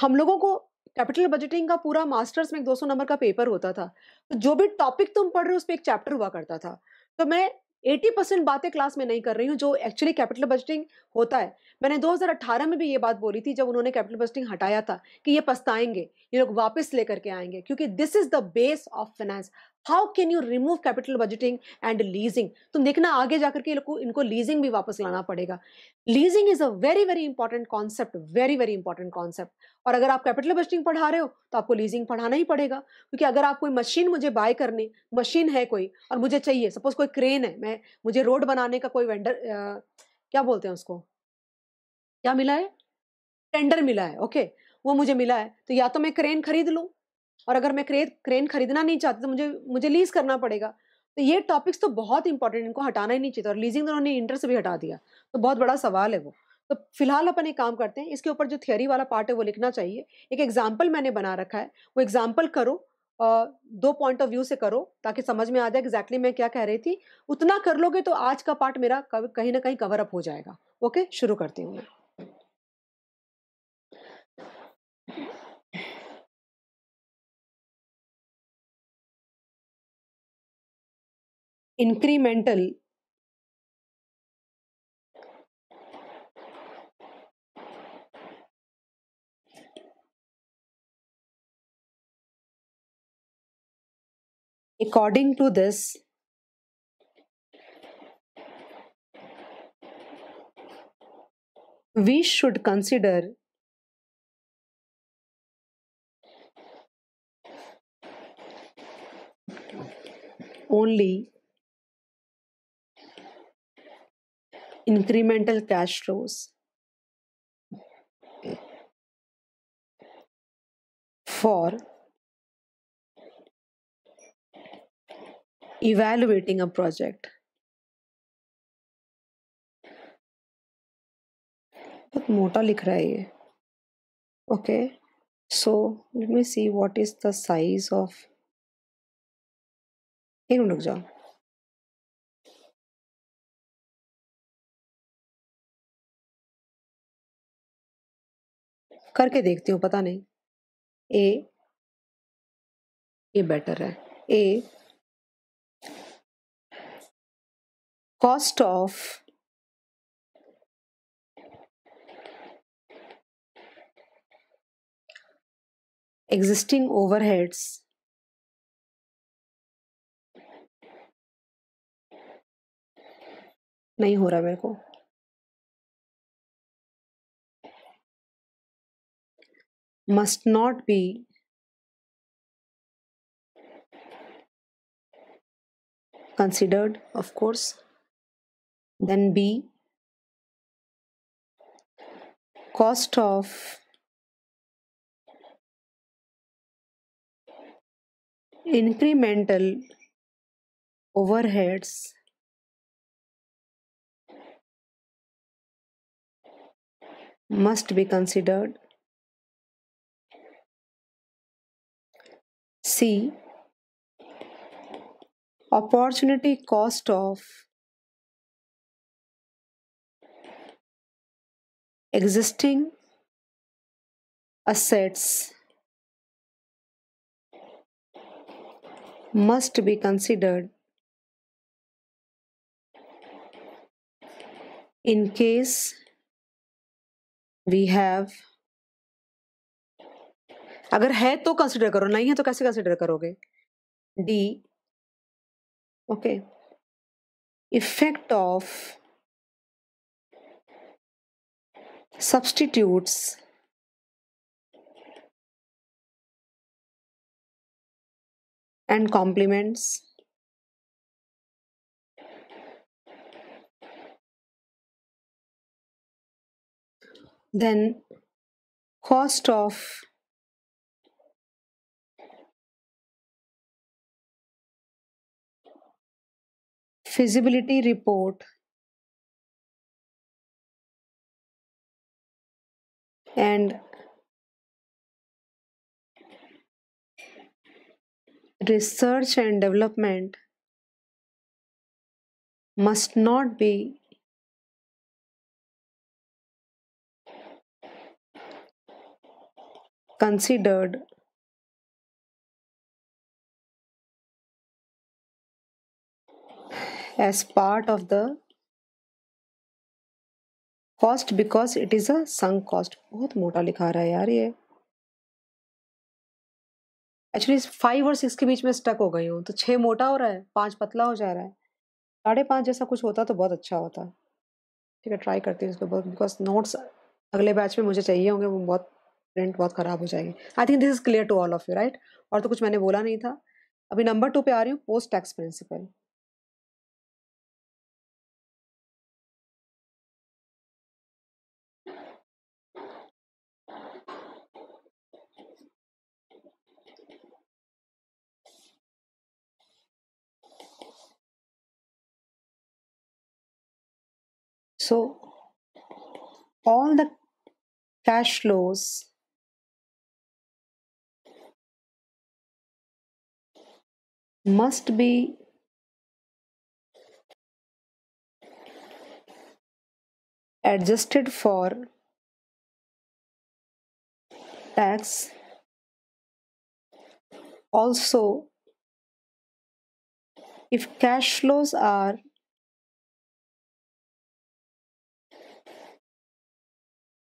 हम लोगों को कैपिटल बजटिंग का पूरा मास्टर्स में एक 200 नंबर का पेपर होता था तो जो भी टॉपिक तुम पढ़ रहे हो, उस पर एक चैप्टर हुआ करता था तो मैं 80 परसेंट बातें क्लास में नहीं कर रही हूँ, जो एक्चुअली कैपिटल बजटिंग होता है। मैंने 2018 में भी ये बात बोली थी, जब उन्होंने कैपिटल बजटिंग हटाया था कि ये पछताएँगे, ये लोग वापस लेकर के आएँगे, क्योंकि this is the base of finance how can you remove capital budgeting and leasing तुम देखना आगे जाकर के इनको लीजिंग भी वापस लाना पड़ेगा। Leasing is a very very important concept very very important concept और अगर आप कैपिटल बजटिंग पढ़ा रहे हो तो आपको लीजिंग पढ़ाना ही पड़ेगा। क्योंकि अगर आप कोई मशीन मुझे बाय करनी मशीन है कोई और मुझे चाहिए सपोज़ कोई क्रेन है मैं मुझे रोड बनाने का कोई वेंडर आ, क्या बोलते हैं उसको? क्या मिला है? टेंडर मिला है ओके वो मुझे मिला है तो या तो मैं क्रेन खरीद लूँ और अगर मैं क्रेन क्रेन खरीदना नहीं चाहती तो मुझे मुझे लीज करना पड़ेगा। तो ये टॉपिक्स तो बहुत इंपॉर्टेंट इनको हटाना ही नहीं चाहिए और लीजिंग तो उन्होंने इंटर से भी हटा दिया। तो बहुत बड़ा सवाल है वो। तो फ़िलहाल अपन एक काम करते हैं, इसके ऊपर जो थियोरी वाला पार्ट है, वो लिखना चाहिए। एक एग्ज़ाम्पल मैंने बना रखा है। वो एग्ज़ाम्पल करो दो पॉइंट ऑफ़ व्यू से करो, ताकि समझ में आ जाए एग्जैक्टली मैं क्या कह रही थी। उतना कर लोगे तो आज का पार्ट मेरा कहीं ना कहीं कवर अप हो जाएगा। ओके शुरू करती हूँ मैं। Incremental. According to this we should consider only incremental cash flows for evaluating a project. बहुत मोटा लिख रहा है ये okay so let me see what is the size of एक मिनट जाओ करके देखती हूँ, पता नहीं। ए ये बेटर है। A cost of existing overheads नहीं हो रहा मेरे को। Must not be considered, of course. Then B, cost of incremental overheads must be considered C. Opportunity cost of existing assets must be considered in case we have अगर है तो consider करो, नहीं है तो कैसे कंसिडर करोगे? D okay effect of substitutes and complements then cost of feasibility report and research and development must not be considered as part of the cost because it is a sunk cost. बहुत मोटा लिखा रहा है यार ये। Actually five और six के बीच में स्टक हो गई हूँ तो छः मोटा हो रहा है, पाँच पतला हो जा रहा है। साढ़े पाँच जैसा कुछ होता तो बहुत अच्छा होता। ठीक है ट्राई करती हूँ इसको बहुत बिकॉज़ नोट्स अगले बैच में मुझे चाहिए होंगे, वो बहुत प्रिंट बहुत ख़राब हो जाएगी। I think this is clear to all of you right और तो कुछ मैंने बोला नहीं था। अभी नंबर टू पे आ रही हूँ post tax principle So all the cash flows must be adjusted for tax. Also if cash flows are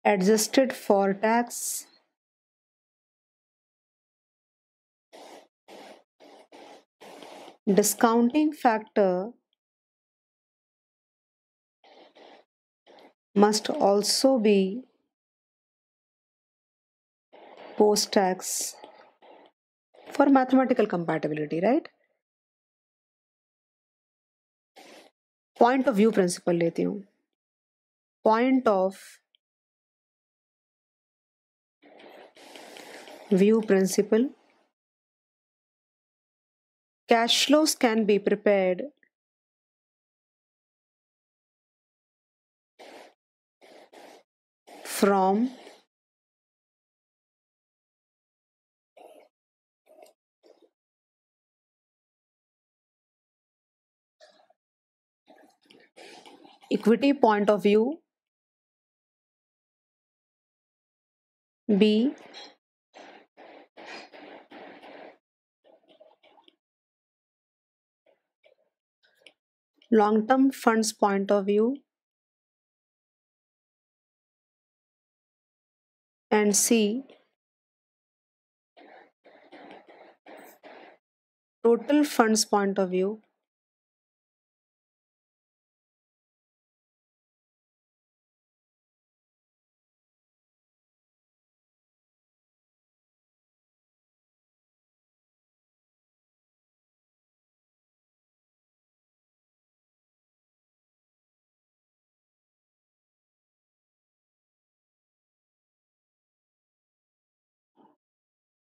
adjusted for tax discounting factor must also be post tax for mathematical compatibility right point of view principle लेती हूँ point of view principle. Cash flows can be prepared. From equity point of view. B long term funds point of view and C total funds point of view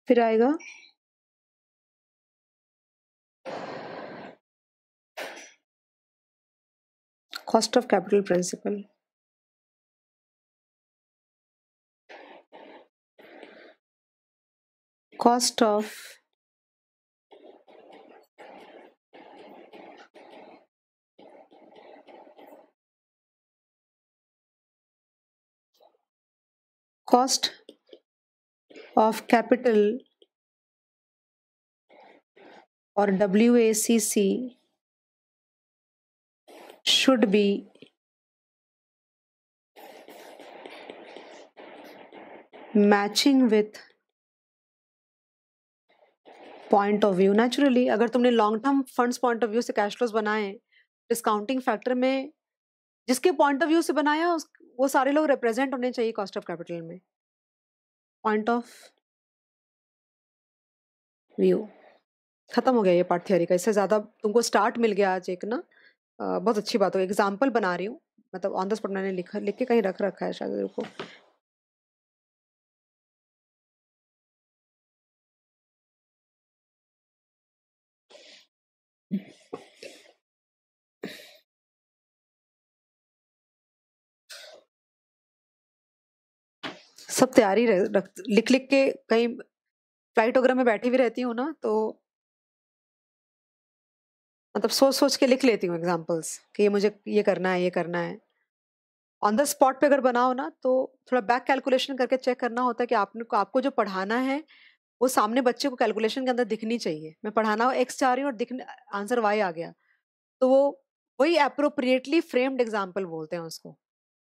फिर आएगा। Cost of capital principle cost of cost of capital or WACC should be matching with point of view naturally अगर तुमने long term funds point of view से cash flows बनाए discounting factor में जिसके point of view से बनाया, उस, वो सारे लोग रिप्रेजेंट होने चाहिए कॉस्ट ऑफ़ कैपिटल में. पॉइंट ऑफ़ व्यू खत्म हो गया ये पार्ट थियोरी का। इससे ज़्यादा तुमको स्टार्ट मिल गया आज एक ना बहुत अच्छी बात हो एग्ज़ाम्पल बना रही हूँ। मतलब ऑन द स्पॉट मैंने लिखा, लिख के कहीं रख रखा है शायद को। सब तैयारी रख, लिख लिख के कहीं फ़्लाइट वगैरह में बैठी भी रहती हूँ ना तो मतलब सोच सोच के लिख लेती हूँ एग्जाम्पल्स कि ये मुझे ये करना है ये करना है। ऑन द स्पॉट पे अगर बनाओ ना तो थोड़ा बैक कैलकुलेशन करके चेक करना होता है कि आपने आपको जो पढ़ाना है वो सामने बच्चे को कैलकुलेशन के अंदर दिखनी चाहिए। मैं पढ़ाना एक्स चाह रही हूँ और दिखने आंसर वाई आ गया। तो वो वही अप्रोप्रिएटली फ्रेम्ड एग्ज़ाम्पल बोलते हैं उसको।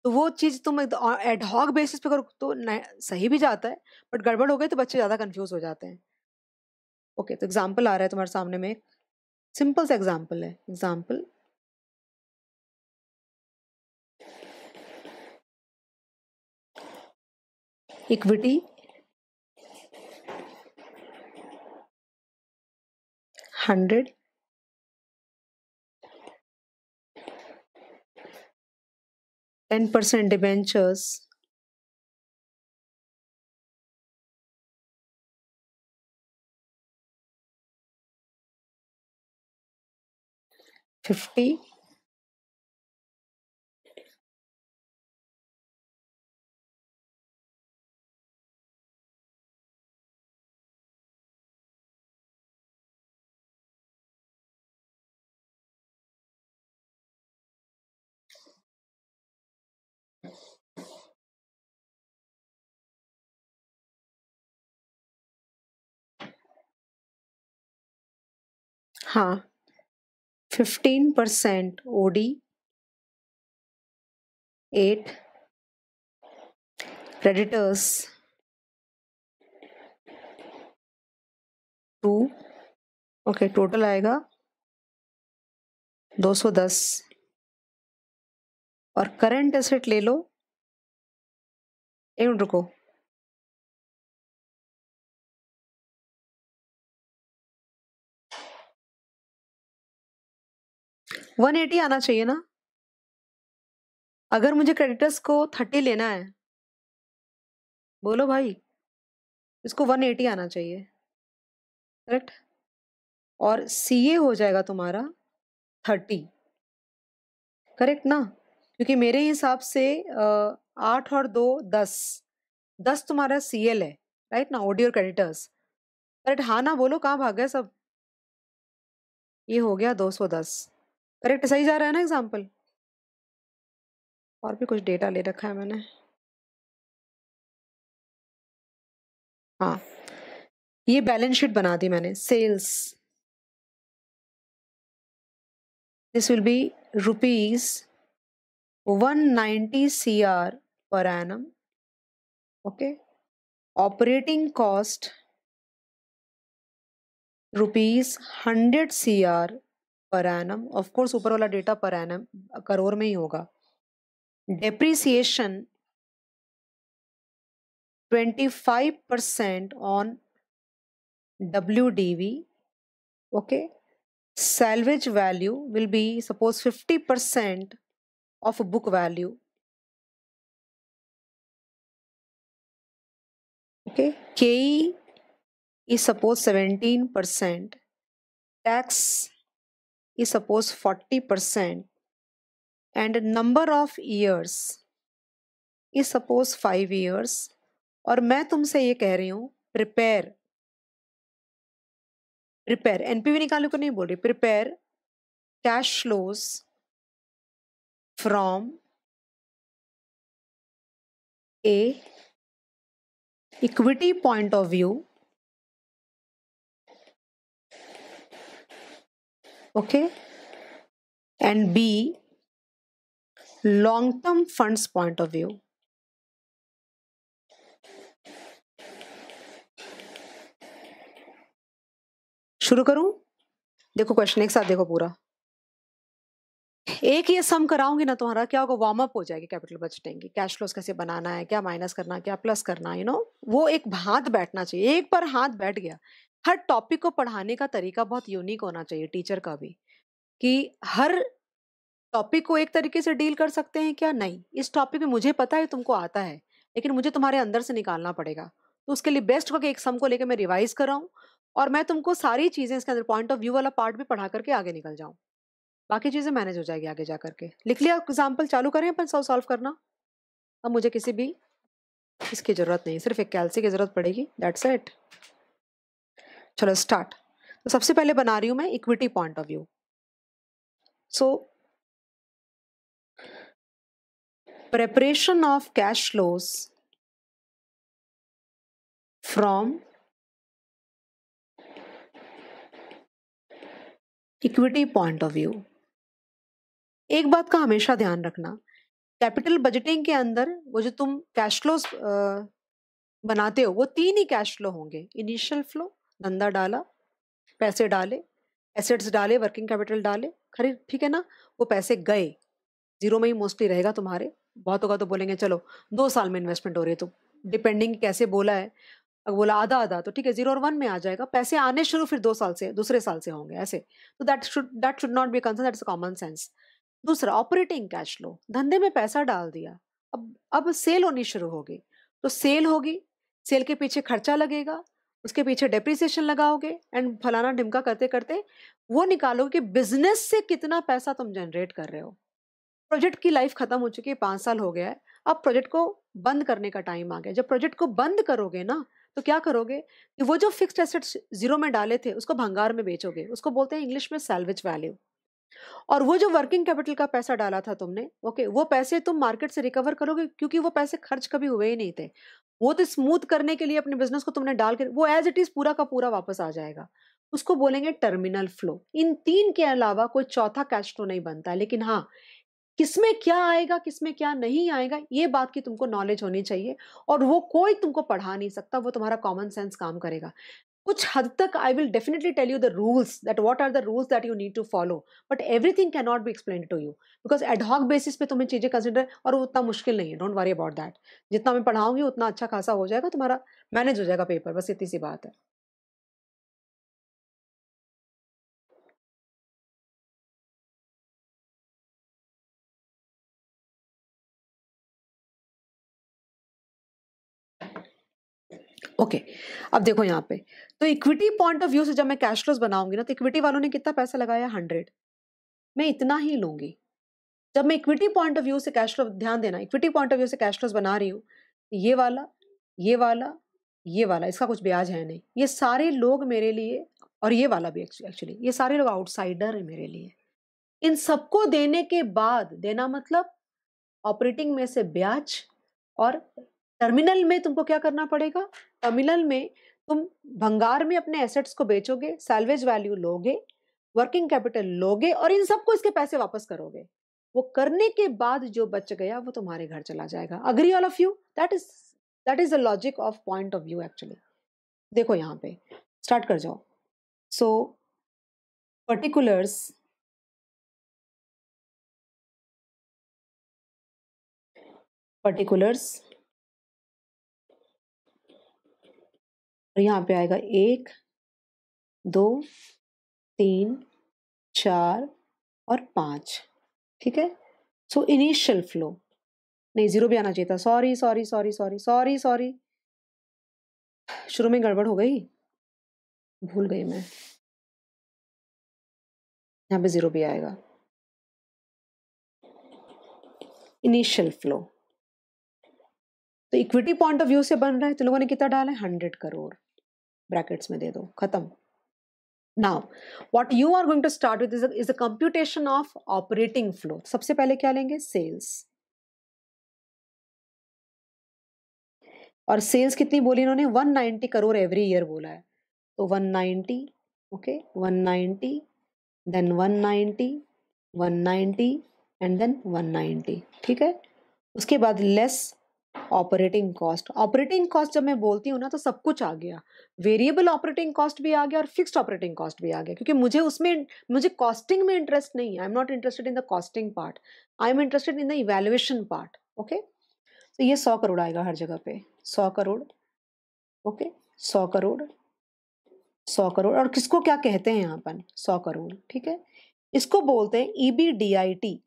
तो वो चीज़ तुम एडहॉक बेसिस पे करो तो सही भी जाता है बट गड़बड़ हो गई तो बच्चे ज़्यादा कंफ्यूज हो जाते हैं। ओके okay, तो एग्ज़ाम्पल आ रहा है तुम्हारे सामने में सिंपल सा एग्ज़ाम्पल है। Example equity. Hundred. Ten percent debentures. Fifty हाँ fifteen percent OD eight creditors two okay total आएगा दो सौ दस और करंट एसेट ले लो। एक रुको। वन एटी आना चाहिए ना? अगर मुझे क्रेडिटर्स को थर्टी लेना है। बोलो भाई। इसको वन एटी आना चाहिए। करेक्ट और सी ए हो जाएगा तुम्हारा थर्टी करेक्ट ना? क्योंकि मेरे हिसाब से आठ और दो दस। दस तुम्हारा सी एल है राइट ना और क्रेडिटर्स करेक्ट हाँ ना, बोलो, कहाँ भाग गए सब? ये हो गया दो सौ दस। करेक्ट सही जा रहा है ना एग्ज़ाम्पल और भी कुछ डेटा ले रखा है मैंने हाँ ये बैलेंस शीट बना दी मैंने sales this will be rupees 190 CR per annum. Okay. Operating cost rupees 100 CR per per annum of course ऊपर वाला डेटा पर एनम करोड़ में ही होगा। Depreciation 25% percent on W okay salvage value will be suppose 50% percent of book value okay K E is suppose 17% percent tax is suppose 40% and number of years is suppose 5 years और मैं तुमसे ये कह रही हूँ प्रिपेयर प्रिपेयर एनपीवी निकालने को नहीं बोल रही prepare cash flows from a equity point of view okay. And b long term funds point of view. शुरू करूँ? देखो क्वेश्चन एक साथ देखो पूरा। एक ये सम कराऊँगी ना तुम्हारा, क्या होगा? वार्म अप हो जाएगी कैपिटल बजटिंग कैश फ्लोस कैसे बनाना है, क्या माइनस करना क्या प्लस करना यू नो know? वो एक हाथ बैठना चाहिए। एक बार हाथ बैठ गया। हर टॉपिक को पढ़ाने का तरीका बहुत यूनिक होना चाहिए टीचर का भी, कि हर टॉपिक को एक तरीके से डील कर सकते हैं क्या? नहीं। इस टॉपिक में मुझे पता है तुमको आता है, लेकिन मुझे तुम्हारे अंदर से निकालना पड़ेगा। तो उसके लिए बेस्ट होगा कि एक सम को लेकर मैं रिवाइज कर रहा हूँ और मैं तुमको सारी चीज़ें इसके अंदर पॉइंट ऑफ़ व्यू वाला पार्ट भी पढ़ा करके आगे निकल जाऊँ। बाकी चीज़ें मैनेज हो जाएगी आगे जा करके। लिख लिया एग्ज़ाम्पल चालू करें अपन सॉल्व करना। अब मुझे किसी भी इसकी ज़रूरत नहीं, सिर्फ़ एक कैलसी की ज़रूरत पड़ेगी दैट्स इट चलो स्टार्ट तो सबसे पहले बना रही हूँ मैं equity point of view so preparation of cash flows from equity point of view एक बात का हमेशा ध्यान रखना कैपिटल बजटिंग के अंदर वो जो तुम कैश फ्लोज बनाते हो, वो तीन ही कैश फ्लो होंगे इनिशियल फ्लो धंधा डाला, पैसे डाले एसेट्स डाले वर्किंग कैपिटल डाले खरीद ठीक है ना? वो पैसे गए। ज़ीरो में ही मोस्टली रहेगा तुम्हारे। बहुत होगा तो बोलेंगे, चलो, दो साल में इन्वेस्टमेंट हो रही है तो। डिपेंडिंग कैसे बोला है। अगर बोला आधा आधा तो ठीक है ज़ीरो और वन में आ जाएगा। पैसे आने शुरू फिर दो साल से, दूसरे साल से होंगे, ऐसे। तो that should that should not be concern that is common sense दूसरा ऑपरेटिंग कैश फ्लो धंधे में पैसा डाल दिया। अब अब सेल होनी शुरू होगी तो सेल होगी सेल के पीछे खर्चा लगेगा। उसके पीछे डेप्रिसिएशन लगाओगे एंड फलाना ढिमका करते करते वो निकालोगे कि बिज़नेस से कितना पैसा तुम जनरेट कर रहे हो। प्रोजेक्ट की लाइफ खत्म हो चुकी है, पाँच साल हो गया है। अब प्रोजेक्ट को बंद करने का टाइम आ गया। जब प्रोजेक्ट को बंद करोगे ना तो क्या करोगे कि वो जो फिक्स्ड एसेट्स ज़ीरो में डाले थे, उसको भंगार में बेचोगे। उसको बोलते हैं इंग्लिश में सैलवेज वैल्यू और वो जो वर्किंग कैपिटल का पैसा डाला था तुमने ओके वो पैसे तुम मार्केट से रिकवर करोगे क्योंकि वो पैसे खर्च कभी हुए ही नहीं थे। वो तो स्मूथ करने के लिए अपने बिज़नेस को तुमने डाल के, वो एज इट इज़ पूरा का पूरा वापस आ जाएगा। उसको बोलेंगे टर्मिनल फ्लो इन तीन के अलावा कोई चौथा कैश फ्लो नहीं बनता लेकिन हाँ किसमें क्या आएगा, किसमें क्या नहीं आएगा, ये बात की तुमको नॉलेज होनी चाहिए और वो कोई तुमको पढ़ा नहीं सकता, वो तुम्हारा कॉमन सेंस काम करेगा। कुछ हद तक I will definitely tell you the rules that what are the rules that you need to follow but everything can not be explain to you because ad hoc basis पे तुम्हें चीज़ें consider और वो उतना मुश्किल नहीं है डोंट वरी अबाउट दैट जितना मैं पढ़ाऊँगी, उतना अच्छा खासा हो जाएगा, तुम्हारा मैनेज हो जाएगा पेपर बस इतनी सी बात है। अब देखो यहाँ पे तो इक्विटी पॉइंट ऑफ़ व्यू से जब मैं कैश फ्लोज बनाऊँगी ना तो इक्विटी वालों ने कितना पैसा लगाया? हंड्रेड मैं इतना ही लूँगी। जब मैं इक्विटी पॉइंट ऑफ़ व्यू से कैश फ्लो ध्यान देना इक्विटी पॉइंट ऑफ़ व्यू से कैश फ्लोज बना रही हूँ ये वाला ये वाला ये वाला, इसका कुछ ब्याज है नहीं। ये सारे लोग मेरे लिए, और ये वाला भी एक्चुअली ये सारे लोग आउटसाइडर है मेरे लिए। इन सबको देने के बाद, देना मतलब ऑपरेटिंग में से ब्याज और टर्मिनल में तुमको क्या करना पड़ेगा? टर्मिनल में तुम भंगार में अपने एसेट्स को बेचोगे सैलवेज वैल्यू लोगे वर्किंग कैपिटल लोगे और इन सबको इसके पैसे वापस करोगे। वो करने के बाद जो बच गया वो तुम्हारे घर चला जाएगा। Agree all of you that is that is the logic of point of view actually देखो यहाँ पे स्टार्ट कर जाओ। सो पर्टिकुलर्स पर्टिकुलर्स और यहाँ पे आएगा एक, दो, तीन, चार और पाँच, ठीक है? सो इनिशियल फ्लो नहीं ज़ीरो भी आना चाहिए था। Sorry sorry sorry sorry sorry sorry शुरू में गड़बड़ हो गई? भूल गई मैं। यहाँ पे ज़ीरो भी आएगा। इनिशियल फ्लो तो इक्विटी पॉइंट ऑफ़ व्यू से बन रहा है तो लोगों ने कितना डाला है? हंड्रेड करोड़ ब्रैकेट्स में दे दो, खत्म। Now what you are going to start with is a computation of operating flow सबसे पहले क्या लेंगे? सेल्स और सेल्स कितनी बोली इन्होंने? 190 करोड़ एवरी ईयर बोला है। तो 190 ओके 190 देन 190 190 एंड देन 190 ठीक है? उसके बाद less operating cost. Operating cost जब मैं बोलती हूँ ना तो सब कुछ आ गया। वेरिएबल ऑपरेटिंग कॉस्ट भी आ गया और फिक्स्ड ऑपरेटिंग कॉस्ट भी आ गया, क्योंकि मुझे उसमें, मुझे कॉस्टिंग में इंटरेस्ट नहीं है। I am not interested in the costing part I am interested in the evaluation part okay तो ये सौ करोड़ आएगा हर जगह पे। सौ करोड़ ओके सौ करोड़ सौ करोड़। और किसको क्या कहते हैं यहाँ पर सौ करोड़, ठीक है? इसको बोलते हैं E B D I T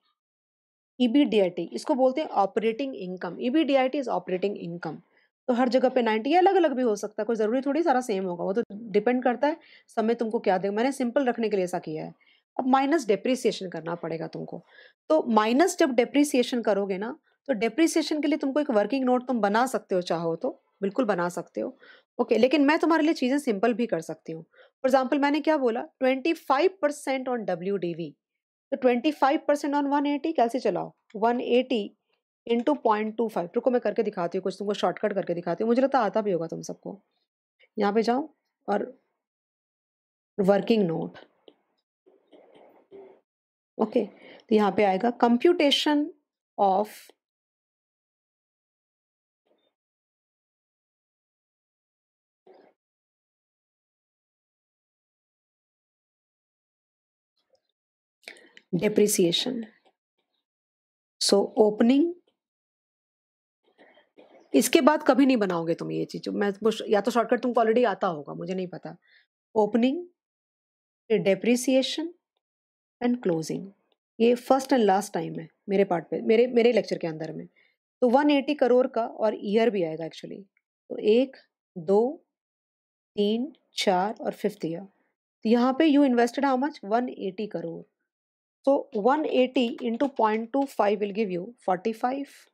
EBDIT इसको बोलते हैं operating income EBDIT is operating income तो हर जगह पे नाइन्टी अलग अलग भी हो सकता है, कोई ज़रूरी थोड़ी सारा सेम होगा, वो तो डिपेंड करता है, समय तुमको क्या देगा। मैंने सिंपल रखने के लिए ऐसा किया है। अब माइनस डेप्रिसिएशन करना पड़ेगा तुमको। तो माइनस जब डेप्रिसिएशन करोगे ना तो डेप्रिसिएशन के लिए तुमको एक वर्किंग नोट तुम बना सकते हो, चाहो तो। बिल्कुल बना सकते हो। ओके लेकिन मैं तुम्हारे लिए चीज़ें सिंपल भी कर सकती हूँ। फॉर एग्ज़ाम्पल मैंने क्या बोला? Twenty five percent on W D V तो twenty five percent on one eighty कैसे चलाओ? One eighty into point two five रुको मैं करके दिखाती हूँ कुछ, तुमको शॉर्टकट करके दिखाती हूँ। मुझे लगता आता भी होगा तुम सबको। यहाँ पे जाओ और वर्किंग नोट ओके तो यहाँ पे आएगा computation of depreciation. So, opening. इसके बाद कभी नहीं बनाओगे तुम ये चीज़। मैं या तो शॉर्टकट तुमको ऑलरेडी आता होगा, मुझे नहीं पता। ओपनिंग डेप्रिसिएशन एंड क्लोजिंग ये फ़र्स्ट एंड लास्ट टाइम है मेरे पार्ट पे, मेरे मेरे लेक्चर के अंदर में। तो 180 करोड़ का और ईयर भी आएगा एक्चुअली तो एक, दो, तीन, चार और फिफ्थ ईयर तो यहाँ पे you invested how much 180 crore So 180 into 0.25 will give you 45.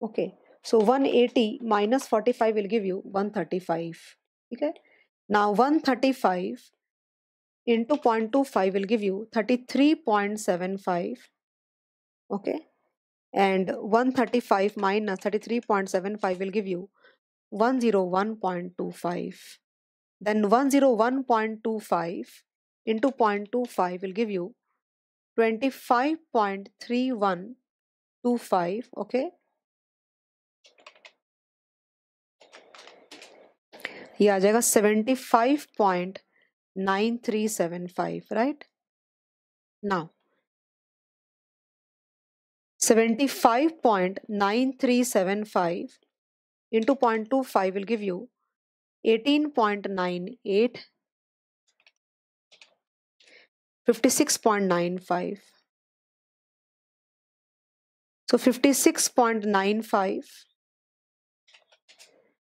Okay. So 180 minus 45 will give you 135. Okay. Now 135 into 0.25 will give you 33.75. Okay. And 135 minus 33.75 will give you 101.25. Then 101.25 into 0.25 will give you 25.3125 okay ये आ जाएगा 75.9375 right now 75.9375 into 0.25 will give you 18.98 56.95. So 56.95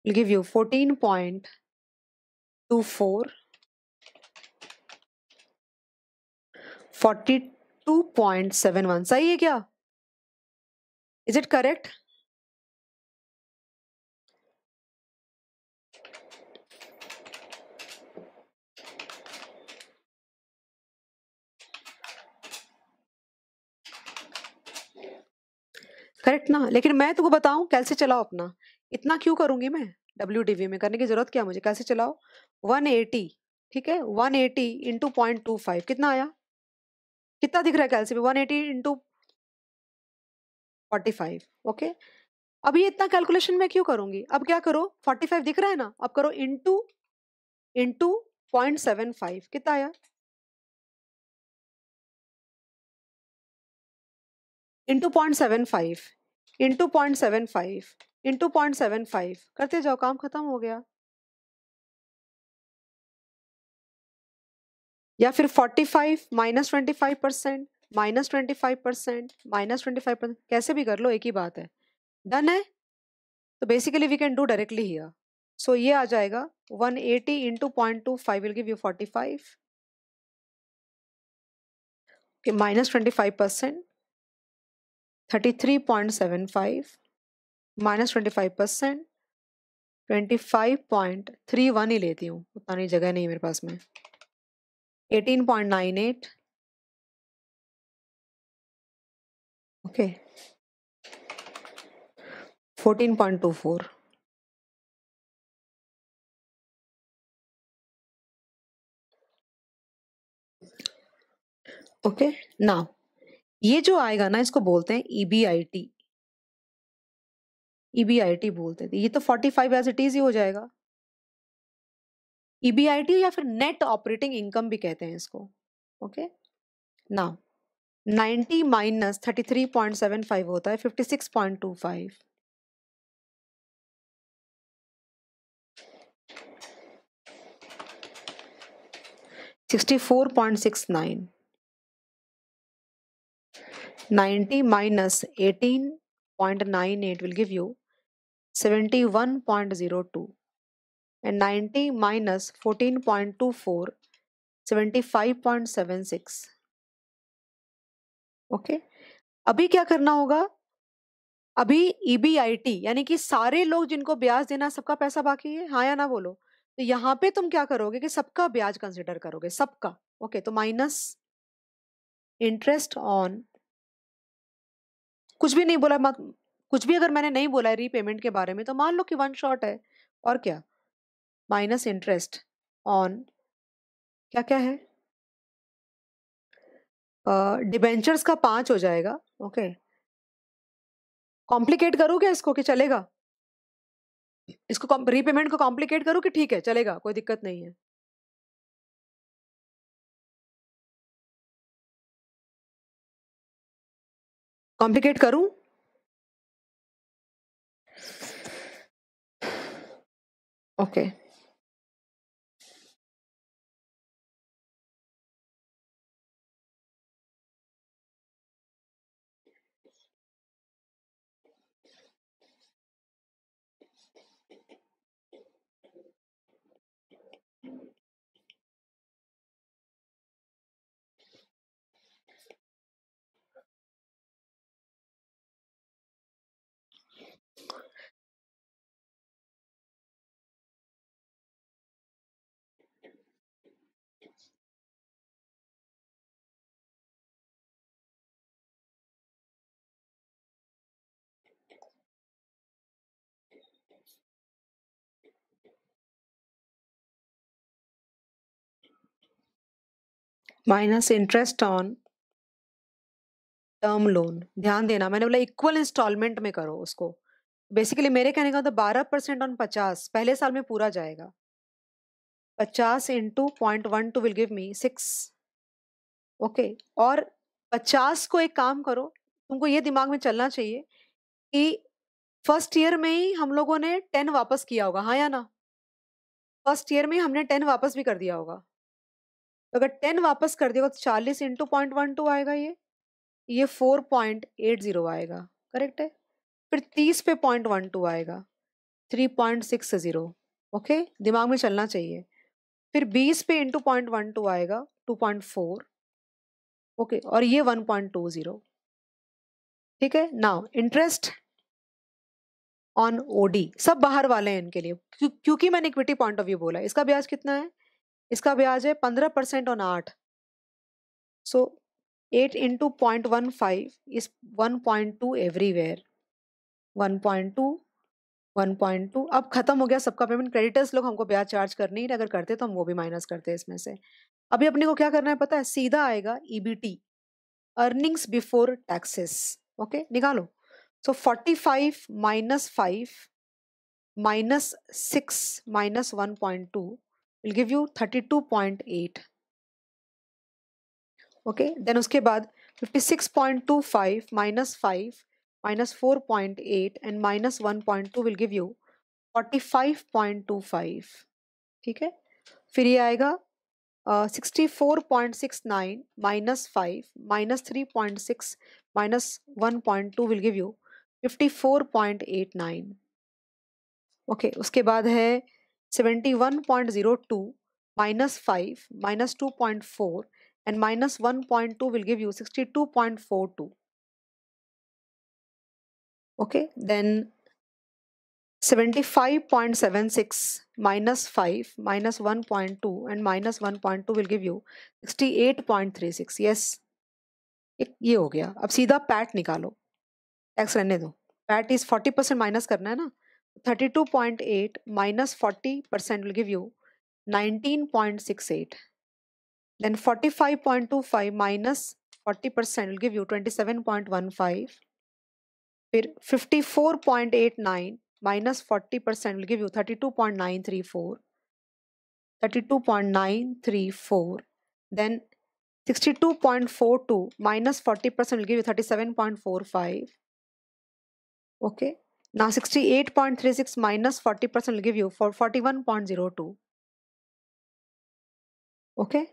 will give you 14.24 42.71 सही है क्या is it correct correct ना लेकिन मैं तुमको बताऊँ, कैसे चलाओ अपना? इतना क्यों करूँगी मैं? डब्ल्यू में करने की ज़रूरत क्या मुझे? कैसे चलाओ? 180 ठीक है? 180 eighty into point two five कितना आया? कितना दिख रहा है कैलसी one eighty into forty five okay अब ये इतना कैलकुलेशन में क्यों करूँगी? अब क्या करो? फोर्टी फाइव दिख रहा है ना? अब करो into into point seven five कितना आया? Into point seven five into point seven five into point seven five करते जाओ, काम खत्म हो गया। या फिर forty five minus twenty five percent minus twenty five percent minus twenty five percent कैसे भी कर लो, एक ही बात है। डन है? तो basically we can do directly here so ये आ जाएगा one eighty into point two five will give you forty five minus twenty five percent 33.75 minus twenty five percent twenty five point three one ही लेती हूँ। उतना नहीं, जगह नहीं मेरे पास में। Eighteen point nine eight okay fourteen point two four okay now ये जो आएगा ना, इसको बोलते हैं ईबीआईटी ईबीआईटी बोलते थे। ये तो 45 एज इट इज़ ही हो जाएगा। ईबीआईटी या फिर नेट ऑपरेटिंग इनकम भी कहते हैं इसको। ओके ना 90 माइनस 33.75 होता है 56.25 64.69 90 minus 18.98 will give you 71.02 and 90 minus 14.24 75.76 okay? okay? अभी क्या करना होगा? अभी ईबीआईटी e यानी कि सारे लोग जिनको ब्याज देना, सबका पैसा बाकी है? हाँ या ना बोलो? तो यहाँ पे तुम क्या करोगे कि सबका ब्याज कंसिडर करोगे, सबका। ओके तो माइनस इंटरेस्ट ऑन कुछ भी नहीं बोला कुछ भी अगर मैंने नहीं बोला है रीपेमेंट के बारे में तो मान लो कि वन शॉट है। और क्या? माइनस इंटरेस्ट ऑन क्या क्या है? डिबेंचर्स uh, का पाँच हो जाएगा ओके कॉम्प्लिकेट करूँ क्या इसको कि चलेगा? इसको रीपेमेंट को कॉम्प्लिकेट करूँ कि ठीक है चलेगा कोई दिक्कत नहीं है। कॉम्प्लिकेट करूँ okay okay. Minus interest on term loan ध्यान देना, मैंने बोला इक्वल इंस्टॉलमेंट में करो उसको। बेसिकली मेरे कहने का तो बारह परसेंट ऑन पचास, पहले साल में पूरा जाएगा। पचास into point one two will give me six okay और पचास को एक काम करो, तुमको ये दिमाग में चलना चाहिए कि फ़र्स्ट ईयर में ही हम लोगों ने टेन वापस किया होगा हाँ या ना? फ़र्स्ट ईयर में हमने टेन वापस भी कर दिया होगा। अगर टेन वापस कर दिया तो चालीस इंटू पॉइंट वन टू आएगा ये। ये फोर पॉइंट एट ज़ीरो आएगा, करेक्ट है? फिर तीस पे पॉइंट वन टू आएगा, three point six zero, okay? दिमाग में चलना चाहिए। फिर बीस पे इंटू पॉइंट वन टू आएगा, टू पॉइंट फोर, ओके? और ये वन पॉइंट टू ज़ीरो। ठीक है? नाउ, इंटरेस्ट ऑन ओडी सब बाहर वाले हैं इनके लिए। क्योंकि मैंने इक्विटी पॉइंट ऑफ़ व्यू बोला, इसका ब्याज कितना है? इसका ब्याज है पंद्रह परसेंट ऑन आठ। So eight into point one five is one point two everywhere one point two one point two अब खत्म हो गया सबका पेमेंट क्रेडिटर्स लोग हमको ब्याज चार्ज करनी है अगर करते तो हम वो भी माइनस करते हैं इसमें से। अभी अपने को क्या करना है पता है? सीधा आएगा EBT earnings before taxes okay निकालो। So forty five minus five minus six minus one point two will give you 32.8 okay, then uske baad 56.25 minus 5 minus 4.8 and minus 1.2 will give you 45.25 ठीक है? फिर ये आएगा sixty four point six nine minus five minus three point six minus one point two will give you fifty four point eight nine okay उसके बाद है 71.02 minus 5 minus 2.4 and minus 1.2 will give you 62.42 okay then 75.76 minus 5 minus 1.2 and minus 1.2 will give you 68.36 yes ये हो गया अब सीधा PAT निकालो tax रहने दो पैट इज़ 40 परसेंट माइनस करना है ना 32.8 minus 40% will give you 19.68. Then 45.25 minus 40% will give you 27.15. फिर 54.89 minus 40% will give you 32.934. 32.934. Then 62.42 minus 40% will give you 37.45. Okay. Now 68.36 minus 40% will give you for 41.02. Okay okay?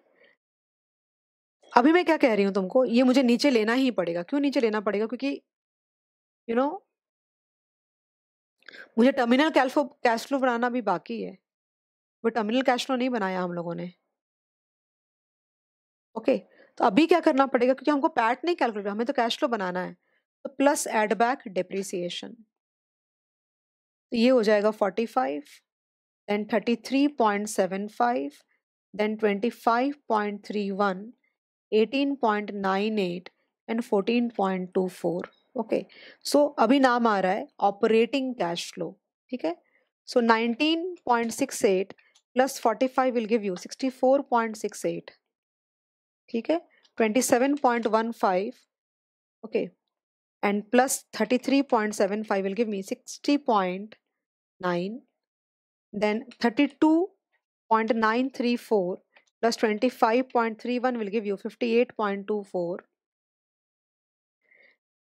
अभी मैं क्या कह रही हूँ तुमको? ये मुझे नीचे लेना ही पड़ेगा। क्यों नीचे लेना पड़ेगा? क्योंकि यू you नो know, मुझे terminal cash flow cash flow बनाना भी बाकी है। वो टर्मिनल कैश फ्लो नहीं बनाया हम लोगों ने। ओके okay, तो अभी क्या करना पड़ेगा? क्योंकि हमको पैट नहीं कैलकुलेट हमें तो कैश फ्लो बनाना है। तो प्लस एड बैक डिप्रिसिएशन तो ये हो जाएगा forty five then thirty three point seven five then twenty five point three one eighteen point nine eight and fourteen point two four okay so अभी नाम आ रहा है ऑपरेटिंग कैश फ्लो ठीक है? So nineteen point six eight plus forty five will give you sixty four point six eight ठीक है? Twenty seven point one five okay and plus 33.75 will give me 60.9 then 32.934 plus 25.31 will give you 58.24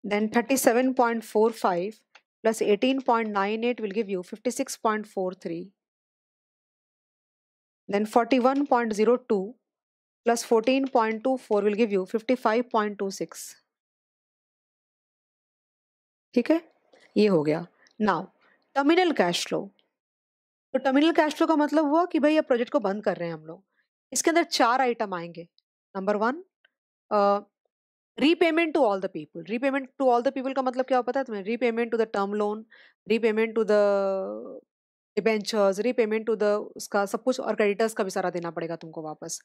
then 37.45 plus 18.98 will give you 56.43 then 41.02 plus 14.24 will give you 55.26 ठीक है ये हो गया now terminal cash flow तो terminal cash flow का मतलब हुआ कि भाई ये प्रोजेक्ट को बंद कर रहे हैं हम लोग। इसके अंदर चार आइटम आएँगे। Number one repayment to all the people repayment to all the people का मतलब क्या पता है तुम्हें? Repayment to the term loan repayment to the debentures repayment to the उसका सब कुछ और क्रेडिटर्स का भी सारा देना पड़ेगा तुमको वापस।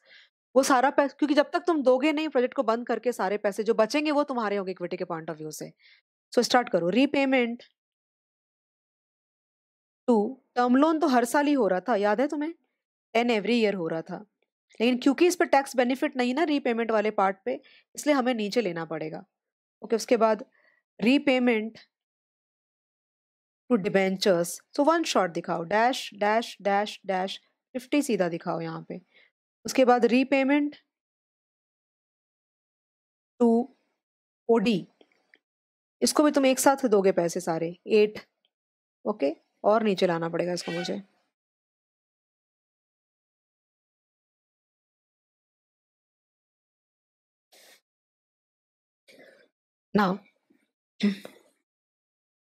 वो सारा पैसा, क्योंकि जब तक तुम दोगे नहीं प्रोजेक्ट को बंद करके सारे पैसे जो बचेंगे वो तुम्हारे होंगे इक्विटी के पॉइंट ऑफ़ व्यू से। सो स्टार्ट करो। रीपेमेंट टू, टर्म लोन तो हर साल ही हो रहा था, याद है तुम्हें? टेन एवरी ईयर हो रहा था। लेकिन क्योंकि इस पर टैक्स बेनिफिट नहीं ना रीपेमेंट वाले पार्ट पे, इसलिए हमें नीचे लेना पड़ेगा। ओके उसके बाद repayment to debentures so one shot दिखाओ dash dash dash dash fifty सीधा दिखाओ यहाँ पे। उसके बाद रीपेमेंट टू ओडी इसको भी तुम एक साथ दोगे पैसे सारे एट ओके और नीचे लाना पड़ेगा इसको मुझे। now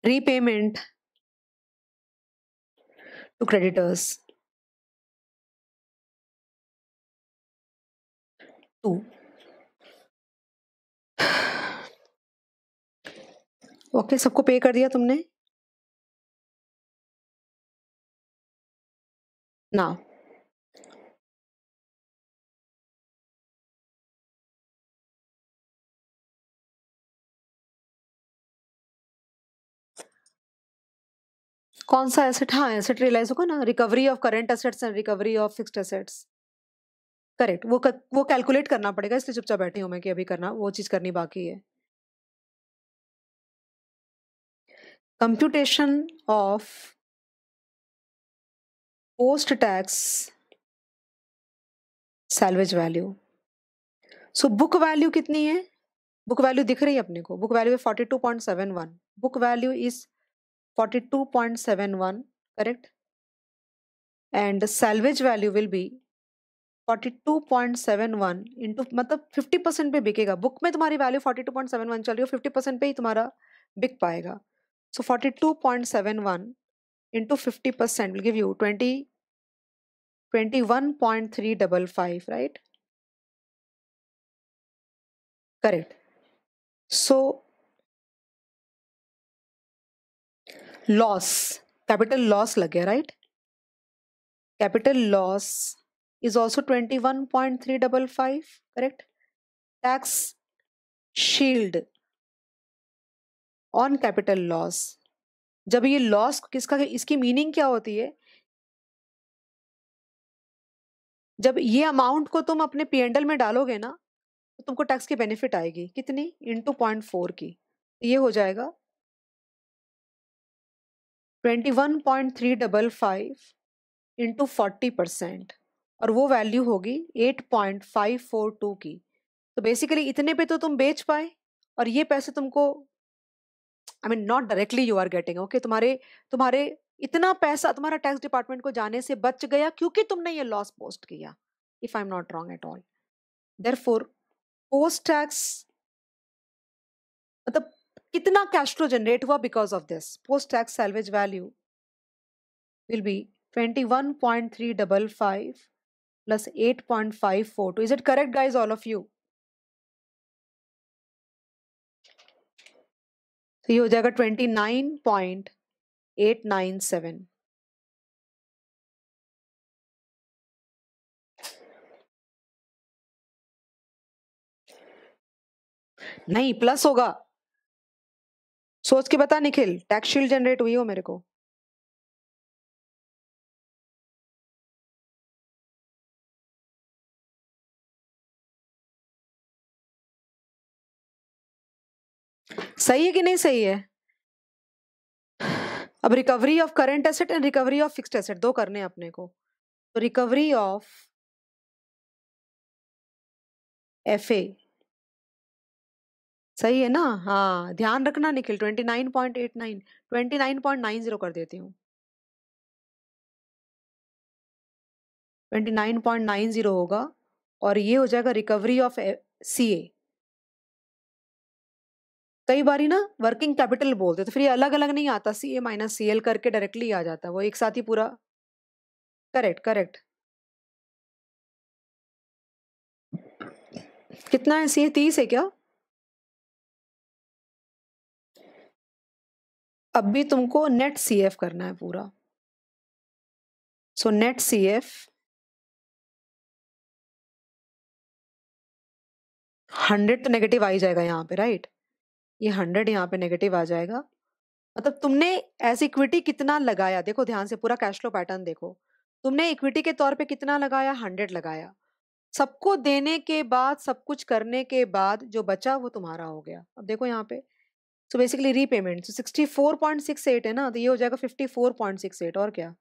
repayment to creditors. Two. Okay सबको पे कर दिया तुमने? ना कौन सा एसेट हाँ एसेट रियलाइज़ होगा ना? Recovery of current assets and recovery of fixed assets correct वो वो कैलकुलेट करना पड़ेगा, इसलिए चुपचाप बैठी हूँ मैं कि अभी करना, वो चीज़ करनी बाकी है। Computation of post tax salvage value. So, book value कितनी है? बुक वैल्यू दिख रही है अपने को। Book value forty two point seven one book value is forty two point seven one correct and salvage value will be forty two point seven one into मतलब fifty percent पे बिकेगा। Book में तुम्हारी value forty two point seven one चल रही है fifty percent पे ही तुम्हारा बिक पाएगा। So 42.71 into 50% will give you 20 21.355 right? Correct. So loss capital loss lagya right? Capital loss is also 21.355 correct? Tax shield on capital loss जब ये loss किसका, इसकी मीनिंग क्या होती है? जब ये अमाउंट को तुम अपने पीएनडल में डालोगे ना तो तुमको टैक्स की बेनिफिट आएगी। कितनी? इंटू पॉइंट फोर की। ये हो जाएगा। Twenty one point three double five into forty percent और वो वैल्यू होगी eight point five four two की। तो बेसिकली इतने पे तो तुम बेच पाए और ये पैसे तुमको I mean not directly you are getting okay तुम्हारे तुम्हारे इतना पैसा तुम्हारा टैक्स डिपार्टमेंट को जाने से बच गया क्योंकि तुमने ये लॉस पोस्ट किया if I am not wrong at all therefore post tax मतलब कितना कैश फ्लो जनरेट हुआ because of this post tax salvage value will be twenty one point three double five plus eight point five four two is it correct guys all of you तो ये हो जाएगा twenty nine point eight nine seven नहीं plus होगा। सोच के बता, Nikhil. Tax shield generate हुई हो मेरे को। सही है कि नहीं सही है? अब recovery of current asset and recovery of fixed asset दो करने हैं अपने को। तो रिकवरी ऑफ़ एफ़ ए सही है ना? हाँ ध्यान रखना Nikhil twenty nine point eight nine twenty nine point nine zero कर देती हूँ। Twenty nine point nine zero होगा और ये हो जाएगा रिकवरी ऑफ़ सी ए कई बार ना वर्किंग कैपिटल बोलते तो फिर ये अलग अलग नहीं आता C A minus C L करके डायरेक्टली आ जाता वो एक साथ ही पूरा। करेक्ट करेक्ट कितना है सी ए तीस है क्या? अब भी तुमको नेट सी एफ़ करना है पूरा। So net C F hundred तो नेगेटिव आ ही जाएगा यहाँ पे राइट ये हंड्रेड यहाँ पे नेगेटिव आ जाएगा। मतलब तुमने एज इक्विटी कितना लगाया? देखो ध्यान से, पूरा कैश फ्लो पैटर्न देखो। तुमने इक्विटी के तौर पे कितना लगाया? हंड्रेड लगाया। सबको देने के बाद, सब कुछ करने के बाद जो बचा वो तुम्हारा हो गया। अब देखो यहाँ पे। So basically repayment so sixty four point six eight है ना? तो ये हो जाएगा fifty four point six eight और क्या?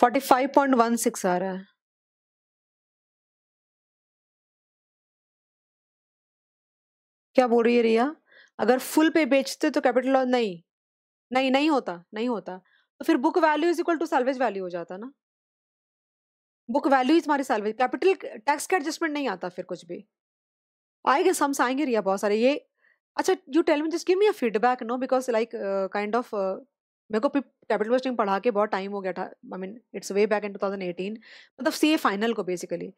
Forty five point one six आ रहा है। क्या बोल रही है रिया? अगर फुल पे बेचते तो कैपिटल लॉस नहीं। नहीं नहीं होता नहीं होता। तो फिर book value is equal to salvage value हो जाता ना। बुक वैल्यू इज़ हमारी सैलवेज कैपिटल टैक्स का एडजस्टमेंट नहीं आता फिर कुछ भी। आएँगे सम्स आएँगे रिया, बहुत सारे। ये अच्छा you tell me just give me a feedback no because like kind of मेरे को कैपिटल बस्टिंग पढ़ा के बहुत टाइम हो गया था। I mean it's way back in 2018 मतलब सी ए फाइनल को बेसिकली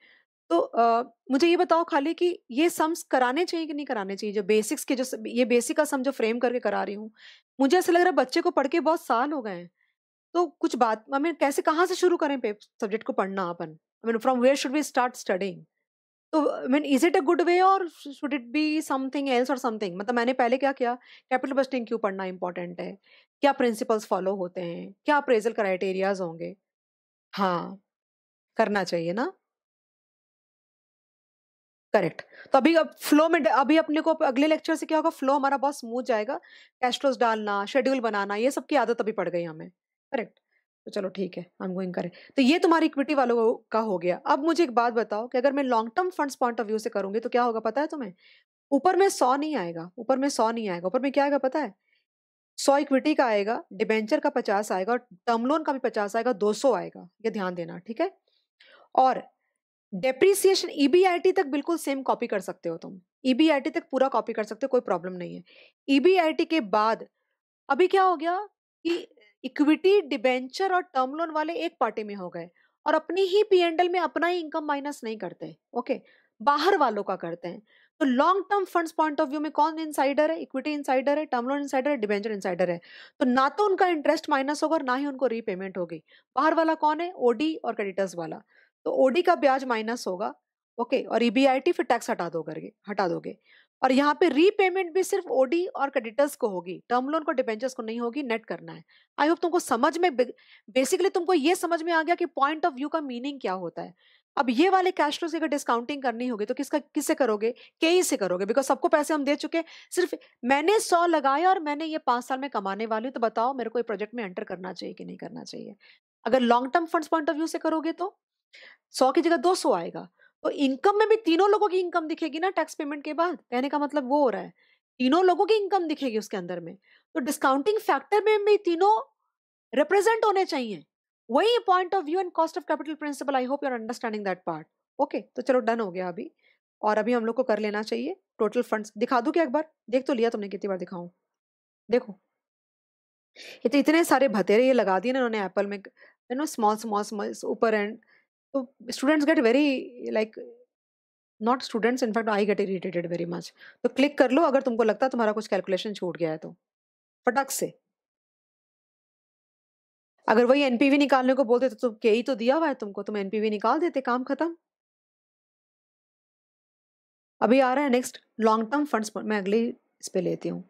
तो uh, मुझे ये बताओ खाली कि ये सम्स कराने चाहिए कि नहीं कराने चाहिए? जो बेसिक्स के जो ये बेसिक का सम जो फ्रेम करके करा रही हूँ मुझे ऐसा लग रहा है बच्चे को पढ़ के बहुत साल हो गए हैं। तो कुछ बात आई मीन कैसे कहाँ से शुरू करें सब्जेक्ट को पढ़ना अपन? I mean from where should we start studying तो I mean is it a good way और should it be something else और समथिंग मतलब मैंने पहले क्या किया? कैपिटल बस्टिंग क्यों पढ़ना इंपॉर्टेंट है? क्या प्रिंसिपल्स फॉलो होते हैं? क्या अप्रेजल क्राइटेरियाज होंगे? हाँ करना चाहिए ना? करेक्ट। तो अभी अब फ्लो में अभी अपने को अगले लेक्चर से क्या होगा? फ्लो हमारा बहुत स्मूथ जाएगा। कैस्ट्रोस डालना, शेड्यूल बनाना, ये सब की आदत अभी पड़ गई हमें। करेक्ट। तो चलो ठीक है हम गोइंग करें। तो ये तुम्हारी इक्विटी वालों का हो गया। अब मुझे एक बात बताओ कि अगर मैं long term funds point of view से करूँगी तो क्या होगा पता है तुम्हें? ऊपर में सौ नहीं आएगा, ऊपर में सौ नहीं आएगा, ऊपर में क्या आएगा पता है? सौ इक्विटी का आएगा, डिबेंचर का पचास आएगा और टर्म लोन का भी पचास आएगा, दो सौ आएगा, ये ध्यान देना, ठीक है? और डेप्रीसिएशन ईबीआईटी तक बिल्कुल सेम कॉपी कर सकते हो तुम। ईबीआईटी तक पूरा कॉपी कर सकते हो, कोई प्रॉब्लम नहीं है। ईबीआईटी के बाद अभी क्या हो गया कि इक्विटी, डिबेंचर और टर्म लोन वाले एक पार्टी में हो गए और अपनी ही पीएनडल में अपना ही इनकम माइनस नहीं करते, ओके? बाहर वालों का करते हैं। तो long term funds point of view में कौन इनसाइडर है? इक्विटी इनसाइडर है टर्म लोन इनसाइडर है डिबेंचर इनसाइडर है। तो ना तो उनका इंटरेस्ट माइनस होगा और ना ही उनको रीपेमेंट होगी। बाहर वाला कौन है? ओडी और क्रेडिटर्स वाला। तो ओडी का ब्याज माइनस होगा ओके और ईबीआईटी फिर टैक्स हटा दो करके, हटा दोगे। और यहाँ पे रीपेमेंट भी सिर्फ़ ओडी और क्रेडिटर्स को होगी टर्म लोन को डिपेंचर्स को नहीं होगी नेट करना है। आई होप तुमको समझ में बेसिकली तुमको ये समझ में आ गया कि पॉइंट ऑफ़ व्यू का मीनिंग क्या होता है। अब ये वाले कैश फ्लो से अगर डिस्काउंटिंग करनी होगी तो किसका, किससे करोगे? के ही से करोगे बिकॉज़ सबको पैसे हम दे चुके सिर्फ़ मैंने सौ लगाया और मैंने ये पाँच साल में कमाने वाली हूँ तो बताओ मेरे को ये प्रोजेक्ट में एंटर करना चाहिए कि नहीं करना चाहिए? अगर long term funds point of view से करोगे तो? सौ की जगह दो सौ आएगा। तो इनकम में भी तीनों लोगों की इनकम दिखेगी ना टैक्स पेमेंट के बाद? कहने का मतलब वो हो रहा है। तीनों लोगों की इनकम दिखेगी उसके अंदर में। तो डिस्काउंटिंग फैक्टर में भी तीनों रिप्रेजेंट होने चाहिए। वही point of view and cost of capital principle I hope you are understanding that part okay तो चलो डन हो गया अभी। और अभी हम लोग को कर लेना चाहिए टोटल फंड्स दिखा दूँ क्या एक बार? देख तो लिया तुमने कितनी बार दिखाऊँ। देखो। ये तो इतने सारे भतेरे ये लगा दिए ना उन्होंने एप्पल में। You know small small small ऊपर एंड तो students get very like not students in fact I get irritated very much तो क्लिक कर लो, अगर तुमको लगता है तुम्हारा कुछ कैलकुलेशन छूट गया है तो। फटक से। अगर वही एनपीवी निकालने को बोलते तो तुम के ही तो दिया हुआ है तुमको, तुम एनपीवी निकाल देते, काम खत्म। अभी आ रहा है नेक्स्ट लॉन्ग टर्म फंड्स मैं अगली इस पे लेती हूँ।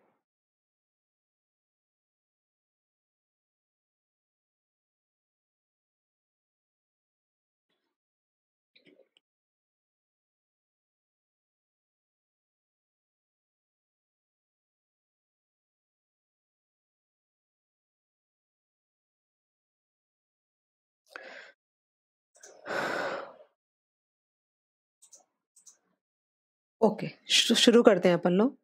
ओके शुरू करते हैं अपन लोग।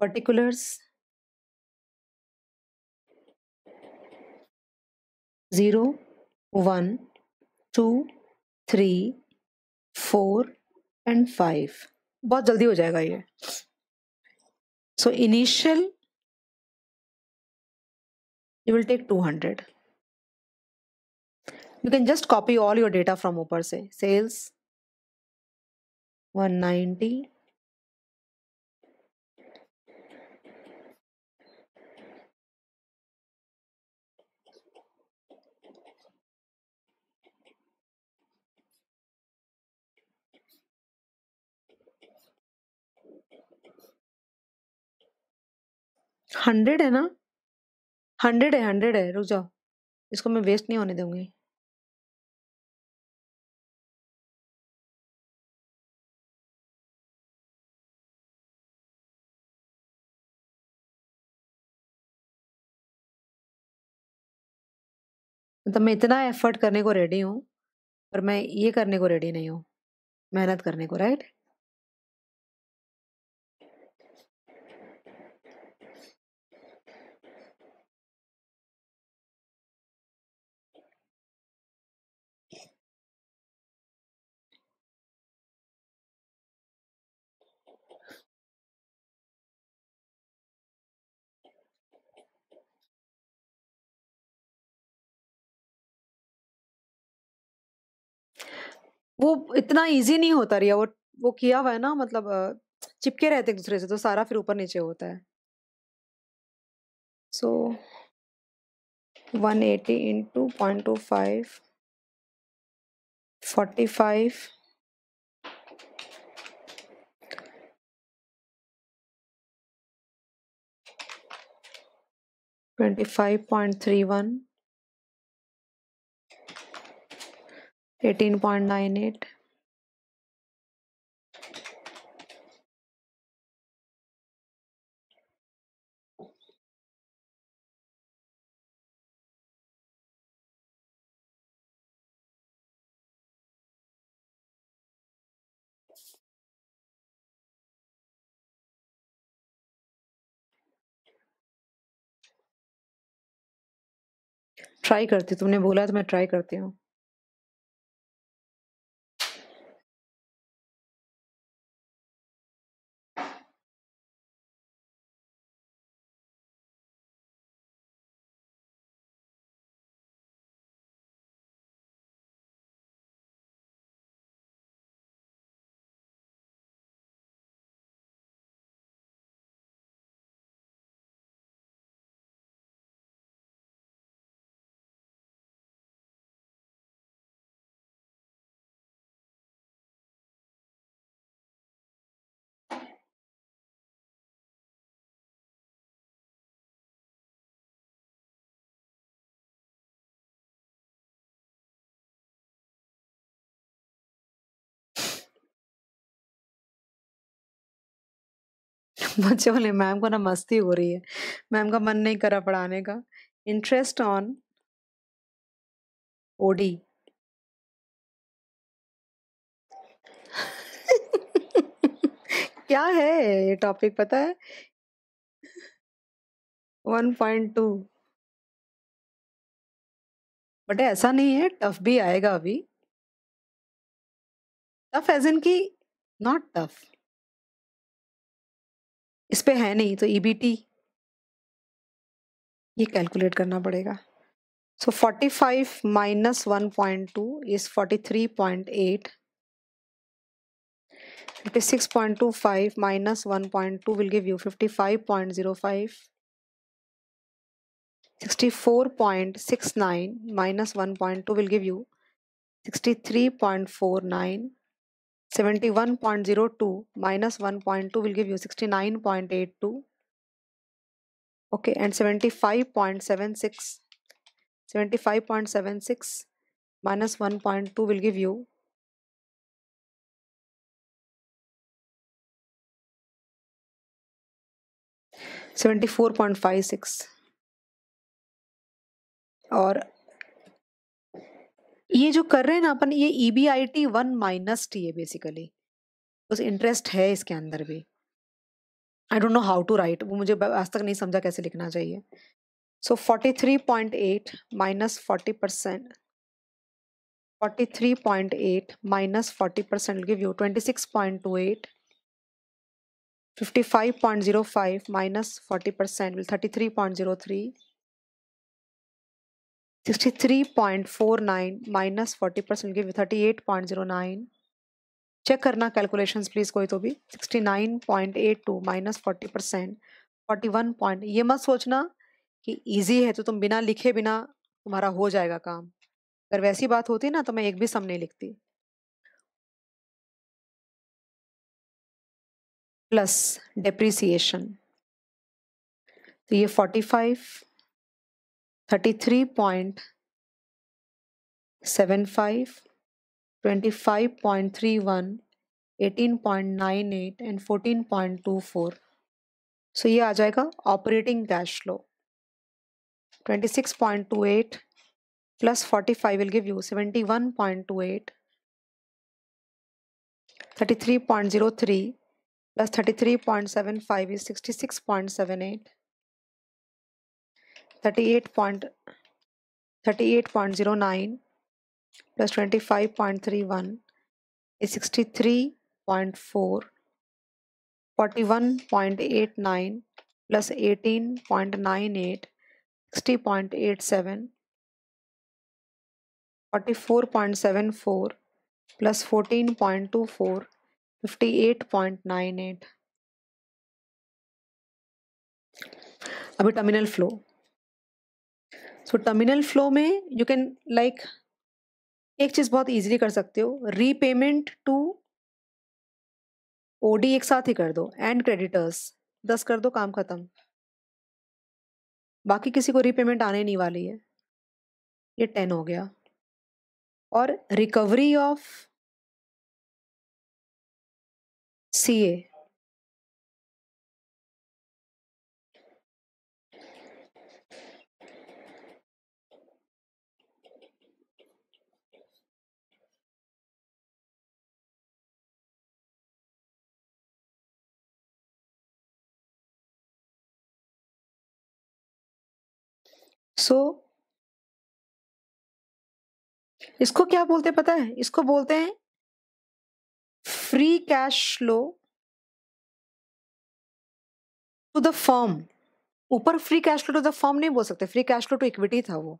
Particulars zero one two three four and five बहुत जल्दी हो जाएगा ये। So initial you will take two hundred you can just copy all your data from ऊपर से। Sales 190 हंड्रेड है ना? हंड्रेड है हंड्रेड है, रुक जाओ। इसको मैं वेस्ट नहीं होने दूँगी। मतलब मैं इतना एफर्ट करने को रेडी हूँ, पर मैं ये करने को रेडी नहीं हूँ, मेहनत करने को राइट वो इतना इजी नहीं होता रिया वो वो किया हुआ है ना मतलब चिपके रहते एक दूसरे से तो सारा फिर ऊपर नीचे होता है। So one eighty into point two five forty five twenty five point three one 18.98 try करती तुमने बोला तो मैं ट्राई करती हूँ। बच्चे बोले, मैम को ना मस्ती हो रही है। मैम का मन नहीं करा पढ़ाने का। Interest on OD. क्या है ये टॉपिक पता है? वन पॉइंट टू बट ऐसा नहीं है टफ भी आएगा अभी। टफ एज इन की नॉट टफ इस पे है नहीं तो ईबीटी e ये कैलकुलेट करना पड़ेगा। So forty five minus one point two is forty three point eight fifty six point two five minus one point two will give you fifty five point zero five sixty four point six nine minus one point two will give you sixty three point four nine 71.02 minus 1.2 will give you 69.82 okay and 75.76 75.76 minus 1.2 will give you 74.56 Or ये जो कर रहे हैं ना अपन, ये E B I T one minus T है basically उस इंटरेस्ट है इसके अंदर भी। I don't know how to write वो मुझे आज तक नहीं समझा कैसे लिखना चाहिए। So forty three point eight minus forty percent forty three point eight minus forty percent give you twenty six point two eight fifty five point zero five minus forty percent thirty three point zero three sixty three point four nine minus forty percent give thirty eight point zero nine. Check करना calculations please कोई तो भी। Sixty nine point eight two minus forty percent, forty one point. ये मत सोचना कि easy है तो तुम बिना लिखे बिना तुम्हारा हो जाएगा काम। अगर वैसी बात होती ना तो मैं एक भी सम नहीं लिखती। प्लस डेप्रीसिएशन तो ये forty five thirty three point seven five 25.31, 18.98 and 14.24 so ये आ जाएगा operating cash flow 26.28 plus 45 will give you 71.28 33.03 plus 33.75 is 66.78 38.38.09 plus 25.31 is 63.4 41.89 plus 18.98 60.87 44.74 plus 14.24 58.98 अभी terminal flow so terminal flow में यू कैन लाइक एक चीज़ बहुत इजीली कर सकते हो। रीपेमेंट टू ओडी एक साथ ही कर दो। एंड क्रेडिटर्स दस कर दो, काम खत्म। बाकी किसी को रीपेमेंट आने नहीं वाली है। ये टेन हो गया। और recovery of C A so so, इसको क्या बोलते हैं पता है? इसको बोलते हैं free cash flow to the form ऊपर free cash flow to the form नहीं बोल सकते। Free cash flow to equity था वो।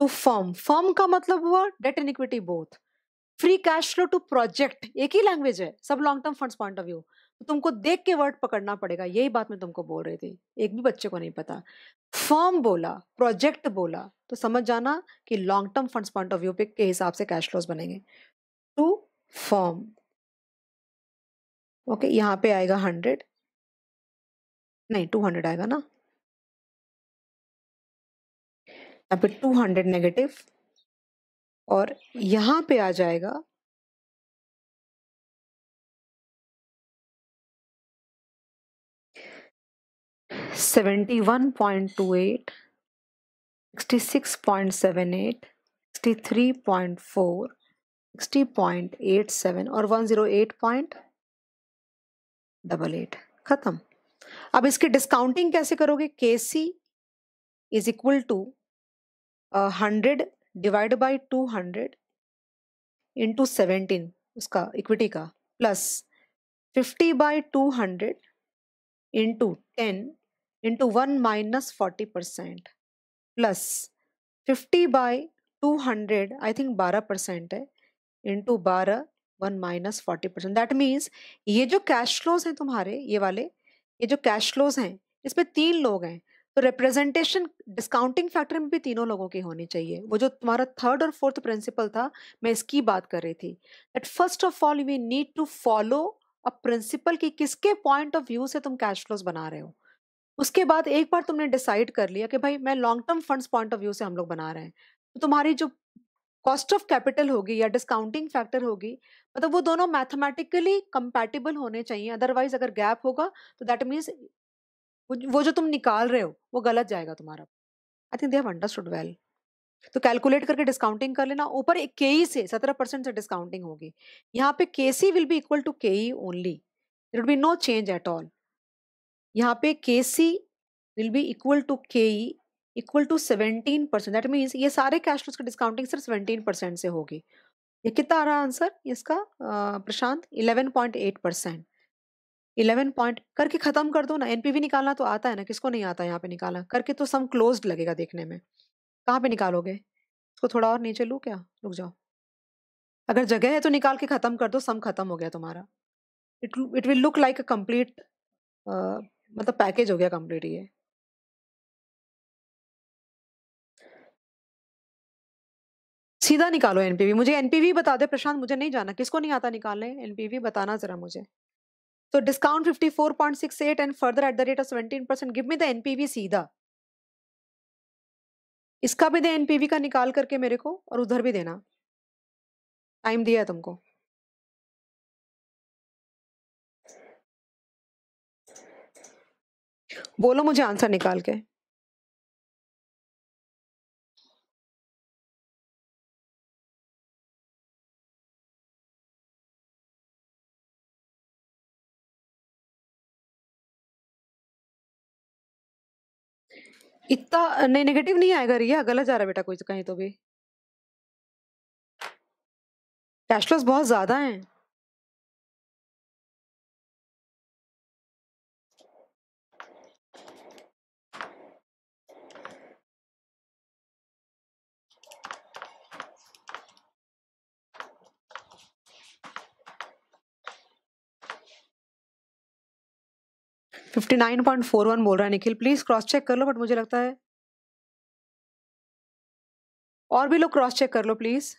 टू फॉर्म फॉर्म का मतलब हुआ debt and equity both free cash flow to project एक ही लैंग्वेज है। सब long term funds point of view तो तुमको देख के वर्ड पकड़ना पड़ेगा, यही बात मैं तुमको बोल रही थी। एक भी बच्चे को नहीं पता। फर्म बोला, प्रोजेक्ट बोला तो समझ जाना कि long term funds point of view पे के हिसाब से कैश फ्लोज बनेंगे। To, firm. ओके, यहाँ पे आएगा हंड्रेड। नहीं, टू हंड्रेड आएगा ना? यहाँ पे टू हंड्रेड नेगेटिव और यहाँ पे आ जाएगा 71.28 66.78 63.4 60.87 और 108.88 खत्म। अब इसकी डिस्काउंटिंग कैसे करोगे? K C is equal to hundred divide by two hundred into seventeen उसका इक्विटी का plus fifty by two hundred into ten into one minus forty percent plus fifty by two hundred I think बारह percent है into बारह one minus forty percent that means ये जो cash flows हैं तुम्हारे, ये वाले, ये जो कैश फ्लोज हैं इसमें तीन लोग हैं तो रिप्रेजेंटेशन डिस्काउंटिंग फैक्टर में भी तीनों लोगों की होनी चाहिए। वो जो तुम्हारा थर्ड और फोर्थ प्रिंसिपल था, मैं इसकी बात कर रही थी that first of all we need to follow a principle कि किसके पॉइंट ऑफ़ व्यू से तुम कैश फ्लोज बना रहे हो। उसके बाद एक बार तुमने डिसाइड कर लिया कि भाई, मैं long term funds point of view से हम लोग बना रहे हैं। तो तुम्हारी जो कॉस्ट ऑफ़ कैपिटल होगी या डिस्काउंटिंग फैक्टर होगी मतलब वो दोनों मैथमेटिकली कंपैटिबल होने चाहिए। अदरवाइज़ अगर गैप होगा तो दैट मीन्स वो जो तुम निकाल रहे हो, वो गलत जाएगा तुम्हारा। I think they have understood well तो कैलकुलेट करके डिस्काउंटिंग कर लेना। ऊपर एक के e से, सत्रह परसेंट से डिस्काउंटिंग होगी। यहाँ पे K C will be equal to K E only will be no change at all यहाँ पे K C will be equal to K E equal to seventeen percent that means ये सारे cash flows की discounting सिर्फ़ seventeen percent से होगी। ये कितना आ रहा आंसर इसका Prashant eleven point eight percent eleven point करके खत्म कर दो ना। एनपीवी निकालना तो आता है ना। किसको नहीं आता यहाँ पे निकालना? करके तो सम क्लोज लगेगा देखने में। कहाँ पे निकालोगे? इसको थोड़ा और नीचे लू क्या? रुक जाओ। अगर जगह है तो निकाल के खत्म कर दो। सम खत्म हो गया तुम्हारा। It it will look like a complete मतलब पैकेज हो गया कंप्लीट ये। सीधा निकालो एनपीवी मुझे एनपीवी बता दे प्रशांत, मुझे नहीं जाना। किसको नहीं आता निकालने? एनपीवी बताना जरा मुझे। तो discount 54.68 and further at the rate of 17 percent give me the NPV सीधा। इसका भी दे एनपीवी का निकाल करके मेरे को और उधर भी देना। टाइम दिया है तुमको। बोलो मुझे आंसर निकाल के। इतना, नहीं नेगेटिव नहीं आएगा रिया, गलत जा रहा बेटा कोई कहीं तो भी। कैश बहुत ज़्यादा हैं। Fifty nine point four one बोल रहा है निखिल। प्लीज़ क्रॉस चेक कर लो बट मुझे लगता है। और भी लोग क्रॉस चेक कर लो प्लीज़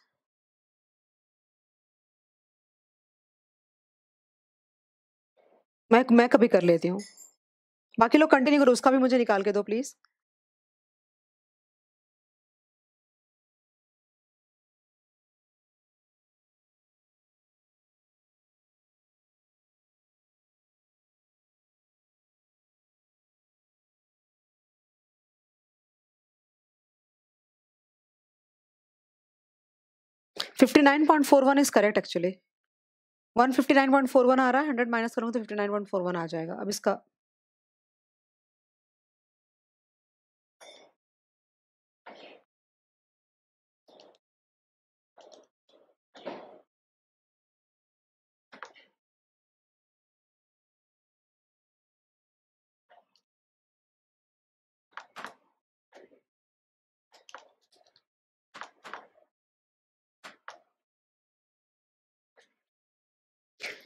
मैं मैं कभी कर लेती हूँ। बाकी लोग कंटिन्यू करो, उसका भी मुझे निकाल के दो please fifty nine point four one is correct actually one fifty nine point four one आ रहा है, हंड्रेड माइनस करूँगा तो fifty nine point four one आ जाएगा। अब इसका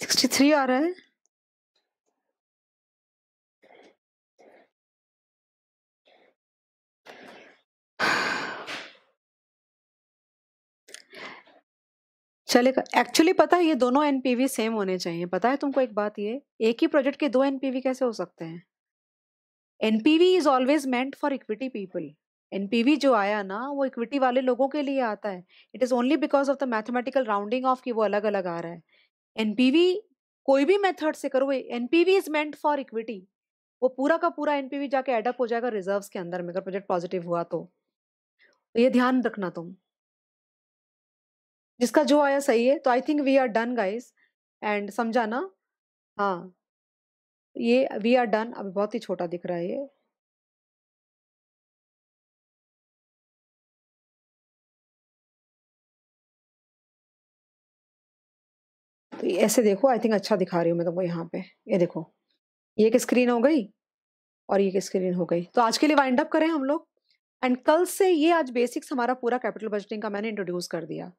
सिक्सटी थ्री आ रहा है चलेगा एक्चुअली पता है, ये दोनों एनपीवी सेम होने चाहिए। पता है तुमको एक बात ये, एक ही प्रोजेक्ट के दो एनपीवी कैसे हो सकते हैं? NPV is always meant for equity people NPV जो आया ना, वो इक्विटी वाले लोगों के लिए आता है। It is only because of the mathematical rounding of की वो अलग अलग आ रहा है। एनपीवी कोई भी मेथड से करो NPV is meant for equity. वो पूरा का पूरा एनपीवी जाके एडअप हो जाएगा रिजर्व्स के अंदर में अगर प्रोजेक्ट पॉजिटिव हुआ तो, ये ध्यान रखना तुम। जिसका जो आया सही है तो I think we are done guys and समझा ना? हाँ। ये वी आर डन अभी बहुत ही छोटा दिख रहा है ये। ऐसे देखो आई थिंक अच्छा दिखा रही हूँ मैं तुमको यहाँ पे। ये देखो ये एक स्क्रीन हो गई और ये एक स्क्रीन हो गई। तो आज के लिए वाइंड अप करें हम लोग। एंड कल से ये आज बेसिक्स हमारा पूरा कैपिटल बजटिंग का मैंने इंट्रोड्यूस कर दिया।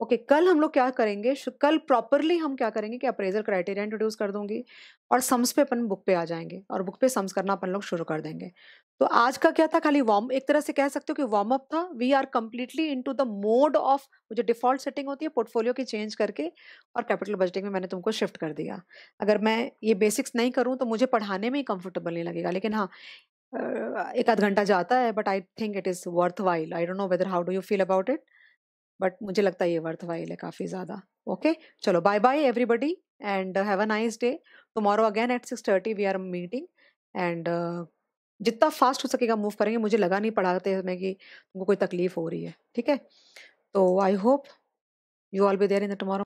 ओके okay, कल हम लोग क्या करेंगे? कल प्रॉपरली हम क्या करेंगे कि अप्रेजल क्राइटेरिया इंट्रोड्यूस कर दूँगी और सम्स पे अपन बुक पे आ जाएँगे और बुक पे सम्स करना अपन लोग शुरू कर देंगे। तो आज का क्या था? खाली वार्म एक तरह से कह सकते हो कि वार्म अप था। We are completely into the mode of जो डिफ़ॉल्ट सेटिंग होती है पोर्टफोलियो की चेंज करके और कैपिटल बजटिंग में मैंने तुमको शिफ्ट कर दिया। अगर मैं ये बेसिक्स नहीं करूँ तो मुझे पढ़ाने में ही कंफर्टेबल नहीं लगेगा। लेकिन हाँ एक आध घंटा जाता है but I think it is worth while I don't know whether how do you feel about it but मुझे लगता है ये वर्थ वाइल है काफ़ी ज़्यादा। ओके चलो bye bye everybody and have a nice day tomorrow again at six thirty we are meeting and जितना fast हो सकेगा मूव करेंगे। मुझे लगा नहीं पढ़ाते समय कि तुमको कोई तकलीफ़ हो रही है, ठीक है? तो I hope you all be there in the tomorrow